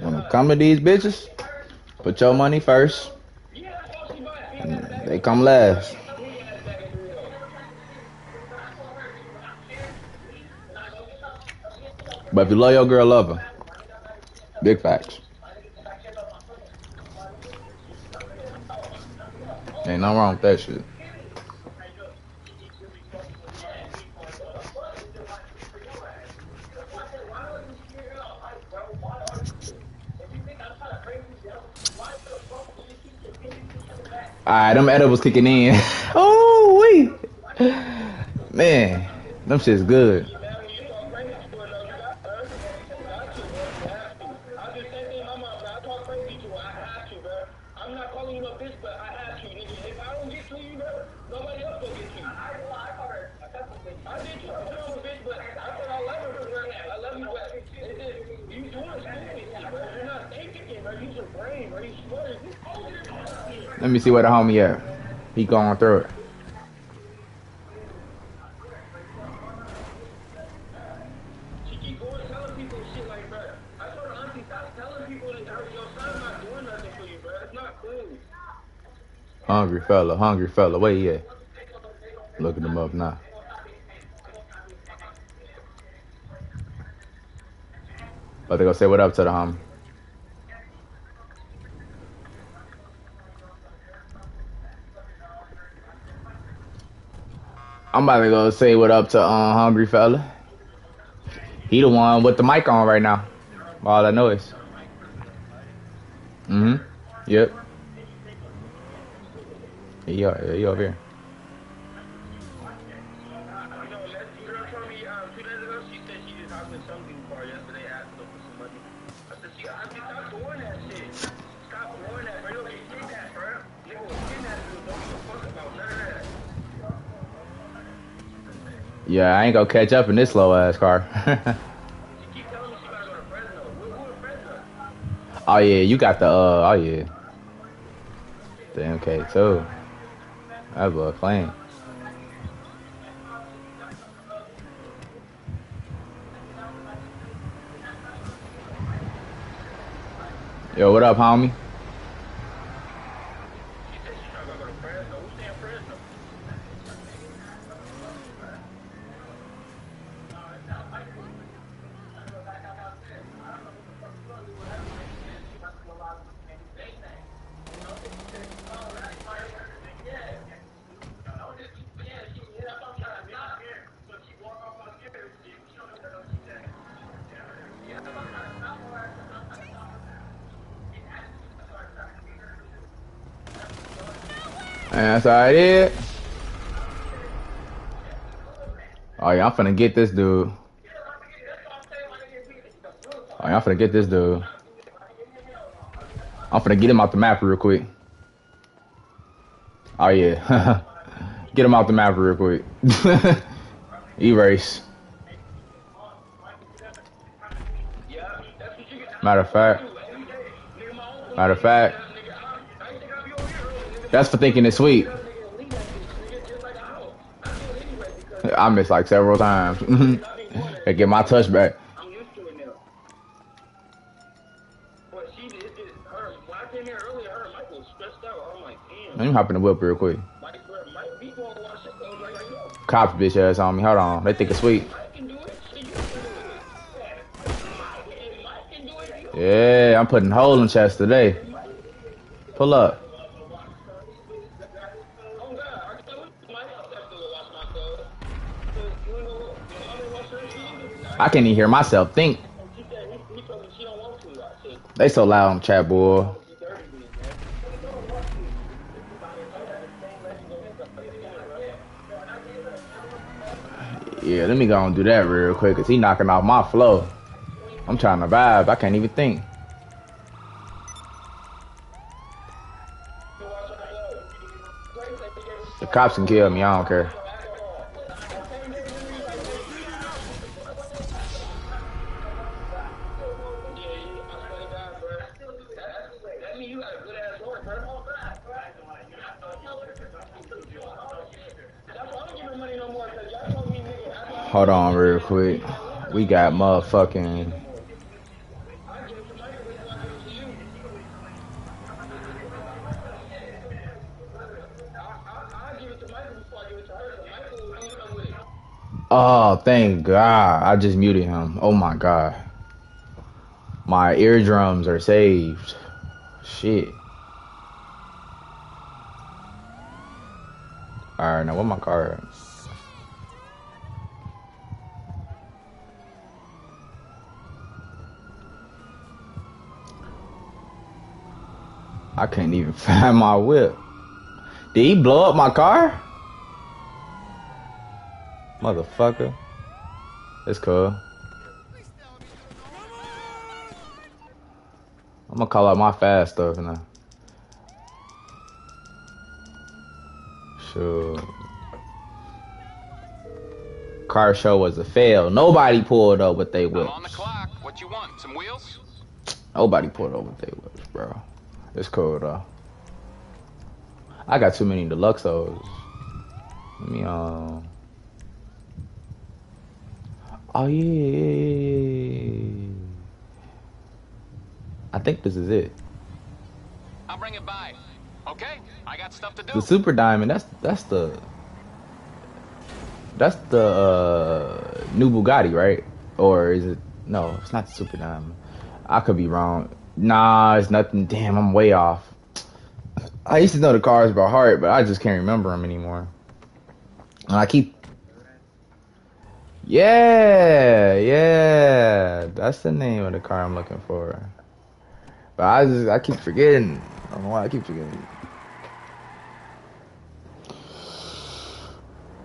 When it come to these bitches, put your money first. They come last. But if you love your girl, love her. Big facts. Ain't nothing wrong with that shit. Alright, them edibles kicking in. oh, wait. Man, them shit's good. See where the homie at. He going through it. Hungry fella, hungry fella. Where he at? Looking him up now. About to go say what up to the homie. I'm about to go say what up to uh, hungry fella. He the one with the mic on right now. All that noise. Mm-hmm. Yep. He, uh, he over here. Yeah, I ain't gonna catch up in this slow ass car. oh yeah, you got the uh oh yeah. The MK too. That was clean. Yo, what up, homie? And that's all I. Oh yeah, I'm finna get this dude. Oh I'm finna get this dude. I'm finna get him out the map real quick. Oh yeah. get him out the map real quick. Erase. Matter of fact. Matter of fact. That's for thinking it's sweet. I missed like several times. and get my touch back. Let me hop in the whip real quick. Cops bitch ass on me. Hold on. They think it's sweet. Yeah, I'm putting hole in chest today. Pull up. I can't even hear myself think. They so loud on chat, boy. Yeah, let me go and do that real quick, cause he knocking off my flow. I'm trying to vibe. I can't even think. The cops can kill me. I don't care. Quick. We got motherfucking Oh, thank God. I just muted him. Oh my God. My eardrums are saved. Shit. Alright, now what my car at? I can't even find my whip. Did he blow up my car? Motherfucker. It's cool. I'm gonna call out my fast stuff now. Sure. Car show was a fail. Nobody pulled up with they I'm whips. on the clock. What you want? Some wheels? Nobody pulled up with they whips. It's cool though. I got too many deluxos. Let me um. Oh yeah. I think this is it. I'll bring it by. Okay? I got stuff to do. The super diamond. That's that's the. That's the uh, new Bugatti, right? Or is it? No, it's not the super diamond. I could be wrong. Nah, it's nothing. Damn, I'm way off. I used to know the cars by heart, but I just can't remember them anymore. And I keep. Yeah, yeah, that's the name of the car I'm looking for. But I just I keep forgetting. I don't know why I keep forgetting.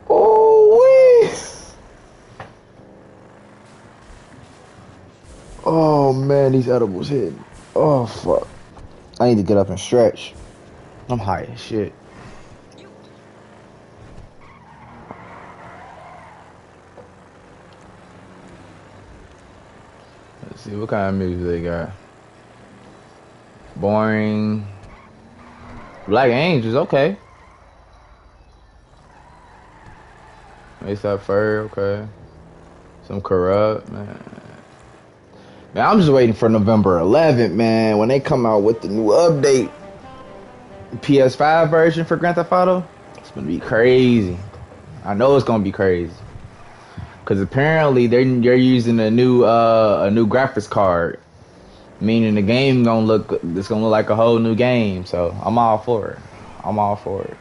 Oh wee! Oh man, these edibles hit. Oh fuck! I need to get up and stretch. I'm high as shit. Let's see what kind of music they got. Boring. Black Angels, okay. ASAP Ferg, okay. Some corrupt, man. Man, I'm just waiting for November 11th, man. When they come out with the new update, PS5 version for Grand Theft Auto, it's gonna be crazy. I know it's gonna be crazy. Cause apparently they're they're using a new uh a new graphics card, meaning the game gonna look it's gonna look like a whole new game. So I'm all for it. I'm all for it.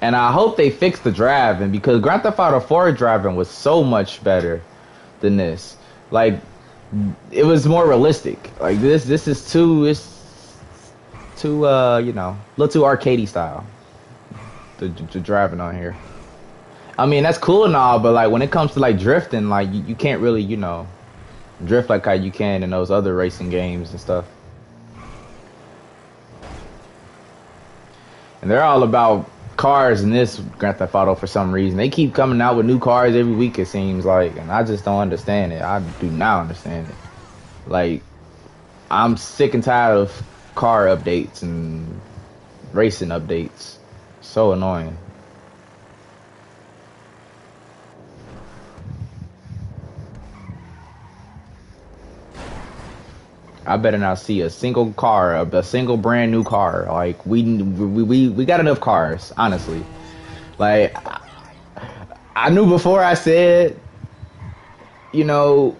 And I hope they fix the driving because Grand Theft Auto 4 driving was so much better than this. Like it was more realistic. Like this this is too it's too uh you know, a little too arcadey style. The, the, driving on here. I mean that's cool and all, but like when it comes to like drifting, like you, you can't really you know drift like how you can in those other racing games and stuff. And they're all about cars in this Grand Theft Auto for some reason. They keep coming out with new cars every week. It seems like, and I just don't understand it. I do not understand it. Like, I'm sick and tired of car updates and racing updates. So annoying. I better not see a single car, a single brand new car. Like we we we, we got enough cars, honestly. Like I knew before I said, you know,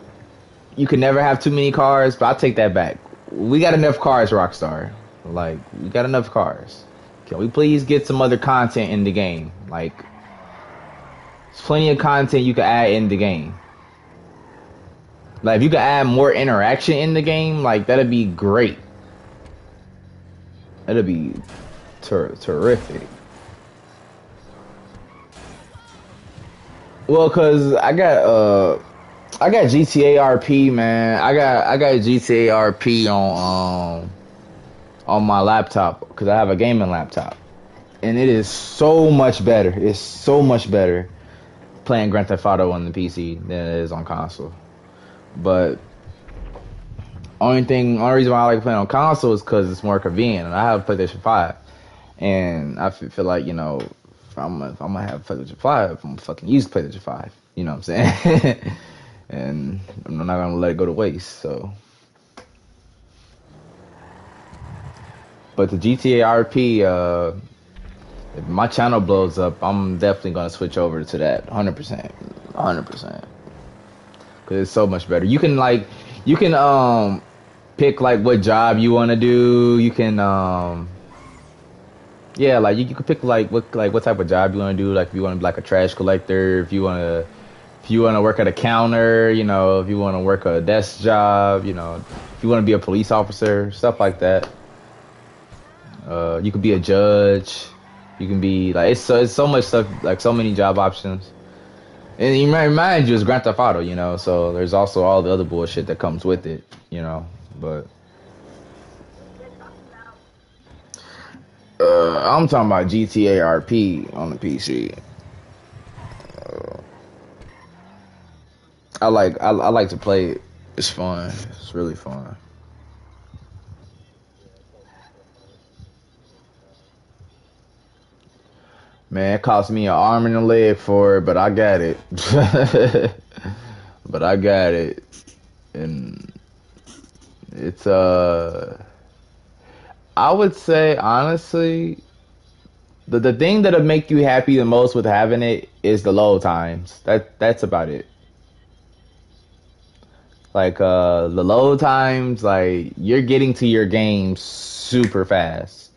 you can never have too many cars, but I'll take that back. We got enough cars, Rockstar. Like we got enough cars. Can we please get some other content in the game? Like, there's plenty of content you can add in the game. Like, if you could add more interaction in the game, like that'd be great. That'd be ter- terrific. Well, cause I got uh, I got GTA RP, man. I got I got GTA RP on um on my laptop because I have a gaming laptop, and it is so much better. It's so much better playing Grand Theft Auto on the PC than it is on console. But only thing, only reason why I like playing on console is because it's more convenient. And I have PlayStation Five, and I feel like you know, if I'm if I'm gonna have PlayStation Five, I'm fucking use PlayStation Five. You know what I'm saying? and I'm not gonna let it go to waste. So. But the GTA RP, uh, if my channel blows up, I'm definitely gonna switch over to that, hundred percent, hundred percent, because it's so much better. You can like, you can um, pick like what job you want to do. You can um, yeah, like you, you can pick like what like what type of job you want to do. Like if you want to be like a trash collector, if you want to, if you want to work at a counter, you know, if you want to work a desk job, you know, if you want to be a police officer, stuff like that. Uh, you could be a judge. You can be like it's so it's so much stuff like so many job options. And you might remind you it's Grand Theft Auto, you know. So there's also all the other bullshit that comes with it, you know. But uh, I'm talking about GTA RP on the PC. Uh, I like I, I like to play it. It's fun. It's really fun. Man, it cost me an arm and a leg for it, but I got it. but I got it. And it's uh I would say honestly the the thing that'll make you happy the most with having it is the low times. That that's about it. Like uh the low times, like you're getting to your game super fast.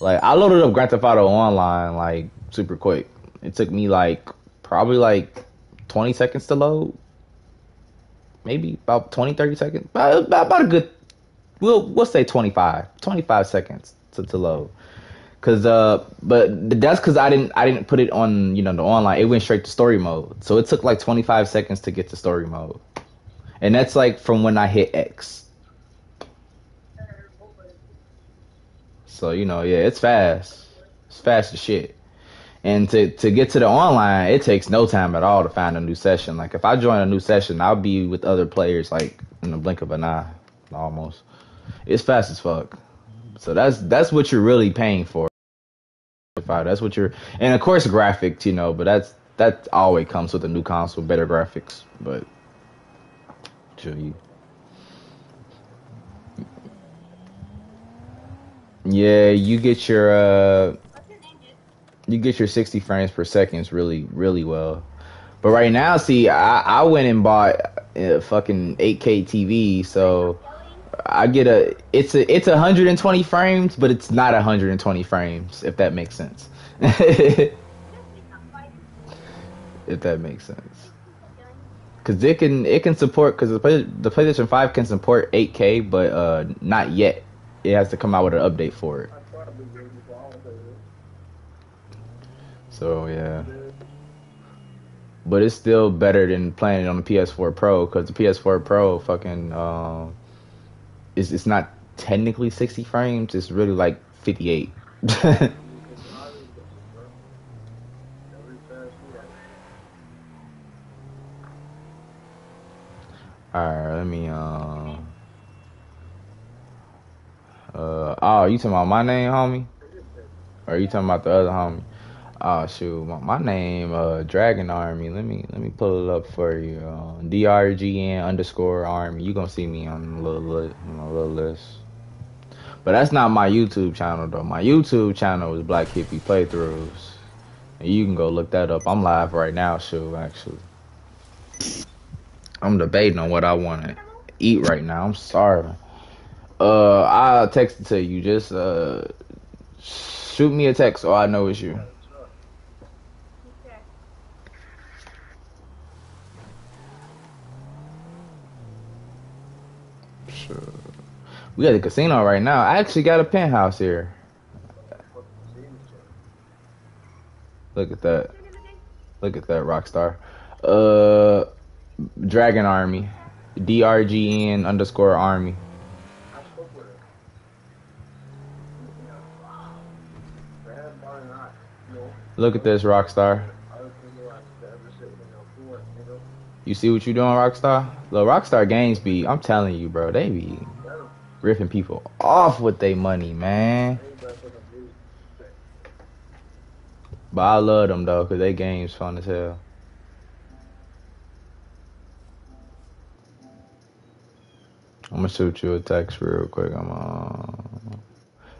Like I loaded up Grand Theft Auto Online like super quick. It took me like probably like 20 seconds to load. Maybe about 20, 30 seconds. About, about a good, we'll, we'll say 25, 25 seconds to, to load. Cause, uh, but that's cause I didn't, I didn't put it on, you know, the online. It went straight to story mode. So it took like 25 seconds to get to story mode. And that's like from when I hit X. So, you know, yeah, it's fast. It's fast as shit. And to, to get to the online, it takes no time at all to find a new session. Like if I join a new session, I'll be with other players like in the blink of an eye, almost. It's fast as fuck. So that's that's what you're really paying for. That's what you're, and of course graphics, you know. But that's that always comes with a new console, better graphics. But show you. Yeah, you get your uh you get your 60 frames per second really really well. But right now, see, I, I went and bought a fucking 8K TV, so I get a it's a it's 120 frames, but it's not 120 frames if that makes sense. if that makes sense. Cause it can it can support because the Play, the PlayStation 5 can support 8K, but uh not yet. It has to come out with an update for it. So yeah, but it's still better than playing it on the PS4 Pro because the PS4 Pro fucking um, it's it's not technically 60 frames. It's really like 58. Alright, let me um uh oh you talking about my name, homie? Or are you talking about the other homie? Oh shoot, my, my name uh Dragon Army. Let me let me pull it up for you. Uh, D R G N underscore Army. You gonna see me on the little little list. But that's not my YouTube channel though. My YouTube channel is Black Hippy Playthroughs, and you can go look that up. I'm live right now, shoot. Actually, I'm debating on what I want to eat right now. I'm starving. Uh, I'll text it to you. Just uh, shoot me a text so I know it's you. We got the casino right now. I actually got a penthouse here. Look at that. Look at that, Rockstar. Uh, Dragon Army. D R G N underscore Army. Look at this, Rockstar. You see what you doing, Rockstar? The Rockstar Games be, I'm telling you, bro, they be ripping people off with their money, man. But I love them though, cause they games fun as hell. I'm gonna shoot you a text real quick. I'm on.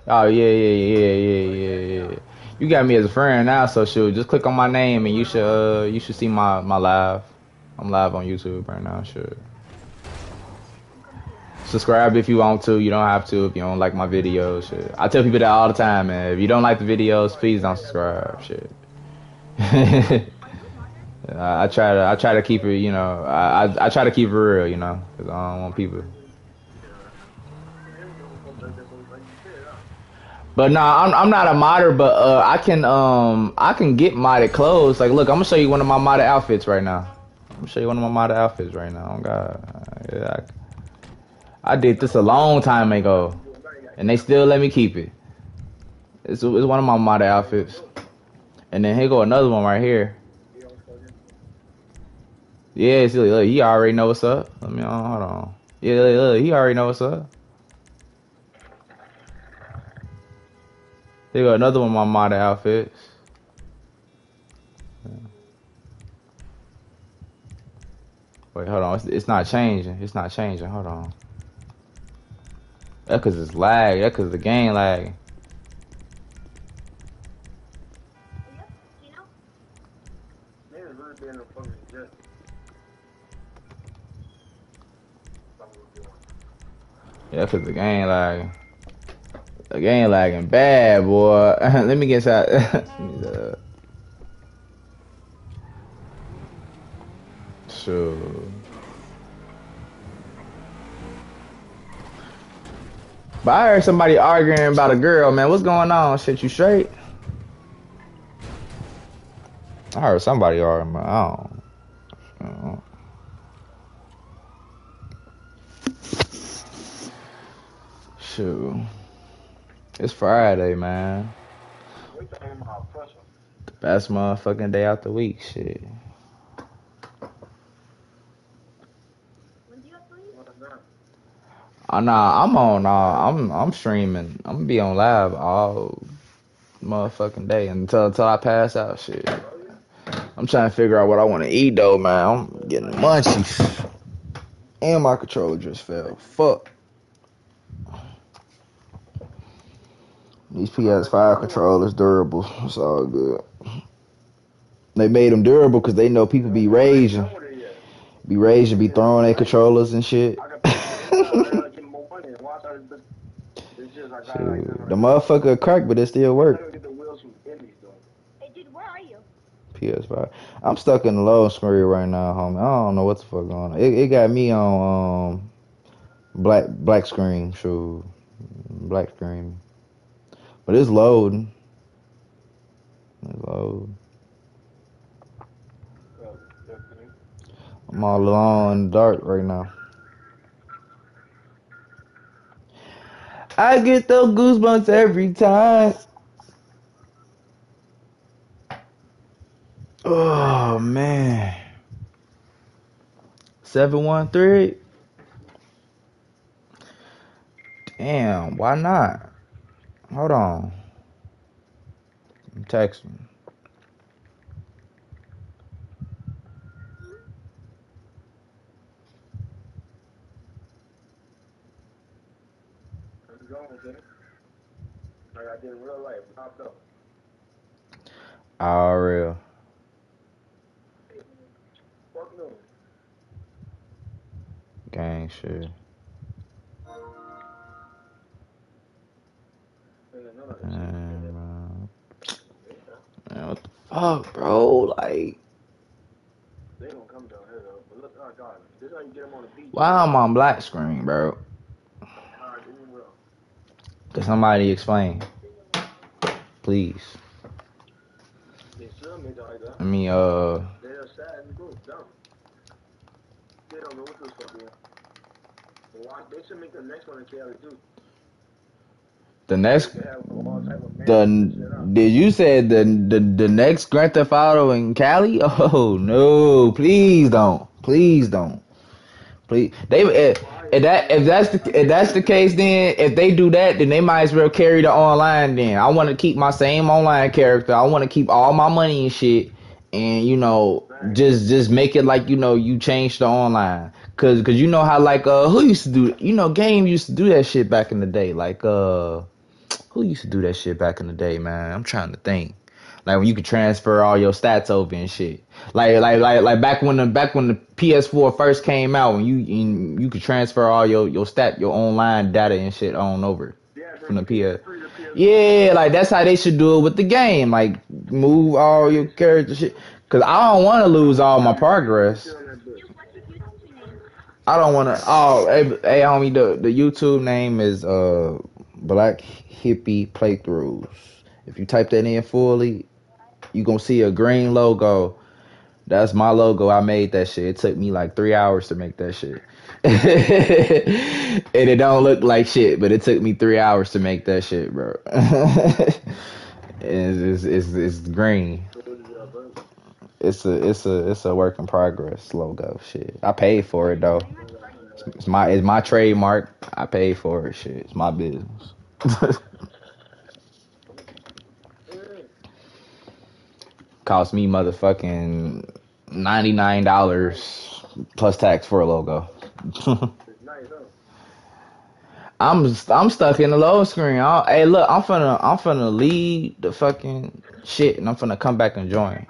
Oh yeah, yeah, yeah, yeah, yeah, yeah. You got me as a friend now, so shoot, just click on my name and you should uh, you should see my my live. I'm live on YouTube right now. Sure. Subscribe if you want to. You don't have to if you don't like my videos. Shit. I tell people that all the time, man. If you don't like the videos, please don't subscribe. Shit. I, try to I try to keep it. You know, I I, I try to keep it real. You know, because I don't want people. But nah, I'm I'm not a modder, but uh, I can um I can get modded clothes. Like, look, I'm gonna show you one of my modded outfits right now. I'm show you one of my modded outfits right now. Oh God, yeah, I, I did this a long time ago, and they still let me keep it. It's it's one of my modded outfits. And then here go another one right here. Yeah, see, look, he already know what's up. Let me uh, hold on. Yeah, look, look, he already know what's up. Here go another one of my modded outfits. Wait, hold on. It's, it's not changing. It's not changing. Hold on. That cause it's lag. That cause the game lag. Yeah, cause the game lagging. The game lagging bad, boy. Let me get inside. Sure. But I heard somebody arguing about a girl, man. What's going on? Shit, you straight? I heard somebody arguing, but I don't. I don't. Shoot. It's Friday, man. We talking about pressure. The best motherfucking day out the week, shit. When do you have to leave? What's that? Nah, I'm on. I'm I'm streaming. I'm gonna be on live all motherfucking day until until I pass out. Shit. I'm trying to figure out what I want to eat though, man. I'm getting munchies. And my controller just fell. Fuck. These PS5 controllers durable. It's all good. They made them durable because they know people be raging, be raging, be throwing their controllers and shit. I got I gotta get more money. Watch out this bitch. It's just I like Shoot. The motherfucker cracked, but it still I work. gotta get the wheels from Indies though. Hey, dude, where are you? PS5. I'm stuck in the low screen right now, homie. I don't know what the fuck going on. It, it got me on um black black screen, sure, black screen. But it's loading. It's loading. I'm all alone in the dark right now. I get those goosebumps every time. Oh man. 713. Damn, why not? Hold on. I'm texting. How's it going, Jenny? Like I did in real life. Popped up. All real. Fuck no. Gang shit. sure. Man. Man, what the fuck, bro? Like, They gonna come down here though. But look, oh god, this how you get them on the beach. why I'm on black screen, bro? Alright, then you will. Can somebody explain? Please. I mean, uh. They don't know what fuck. Why- They should make the next one the next, the did you said the the the next Grand Theft Auto in Cali? Oh no! Please don't! Please don't! Please, they if, that if that's the if that's the case, then if they do that, then they might as well carry the online. Then I want to keep my same online character. I want to keep all my money and shit, and you know, just just make it like you know you changed the online. Cause, cause you know how like uh who used to do you know game used to do that shit back in the day like uh who used to do that shit back in the day man I'm trying to think like when you could transfer all your stats over and shit like like like like back when the back when the PS4 first came out when you you, you could transfer all your your stat your online data and shit on over from the PS yeah like that's how they should do it with the game like move all your character shit cause I don't want to lose all my progress. I don't want to. Oh, hey, hey, homie, the the YouTube name is uh Black Hippy Playthroughs. If you type that in fully, you gonna see a green logo. That's my logo. I made that shit. It took me like three hours to make that shit, and it don't look like shit, but it took me three hours to make that shit, bro. it's, it's it's it's green. It's a it's a it's a work in progress logo. Shit, I paid for it though. It's, my it's my trademark. I paid for it. Shit, it's my business. Cost me motherfucking ninety nine dollars plus tax for a logo. I'm I'm stuck in the low screen. I, hey, look, I'm finna I'm finna leave the fucking shit, and I'm finna come back and join.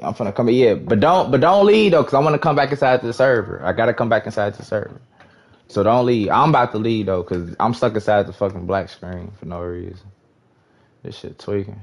I'm finna come. Yeah, but don't but don't leave though, cause I want to come back inside the server. I gotta come back inside the server. So don't leave. I'm about to leave though, cause I'm stuck inside the fucking black screen for no reason. This shit tweaking.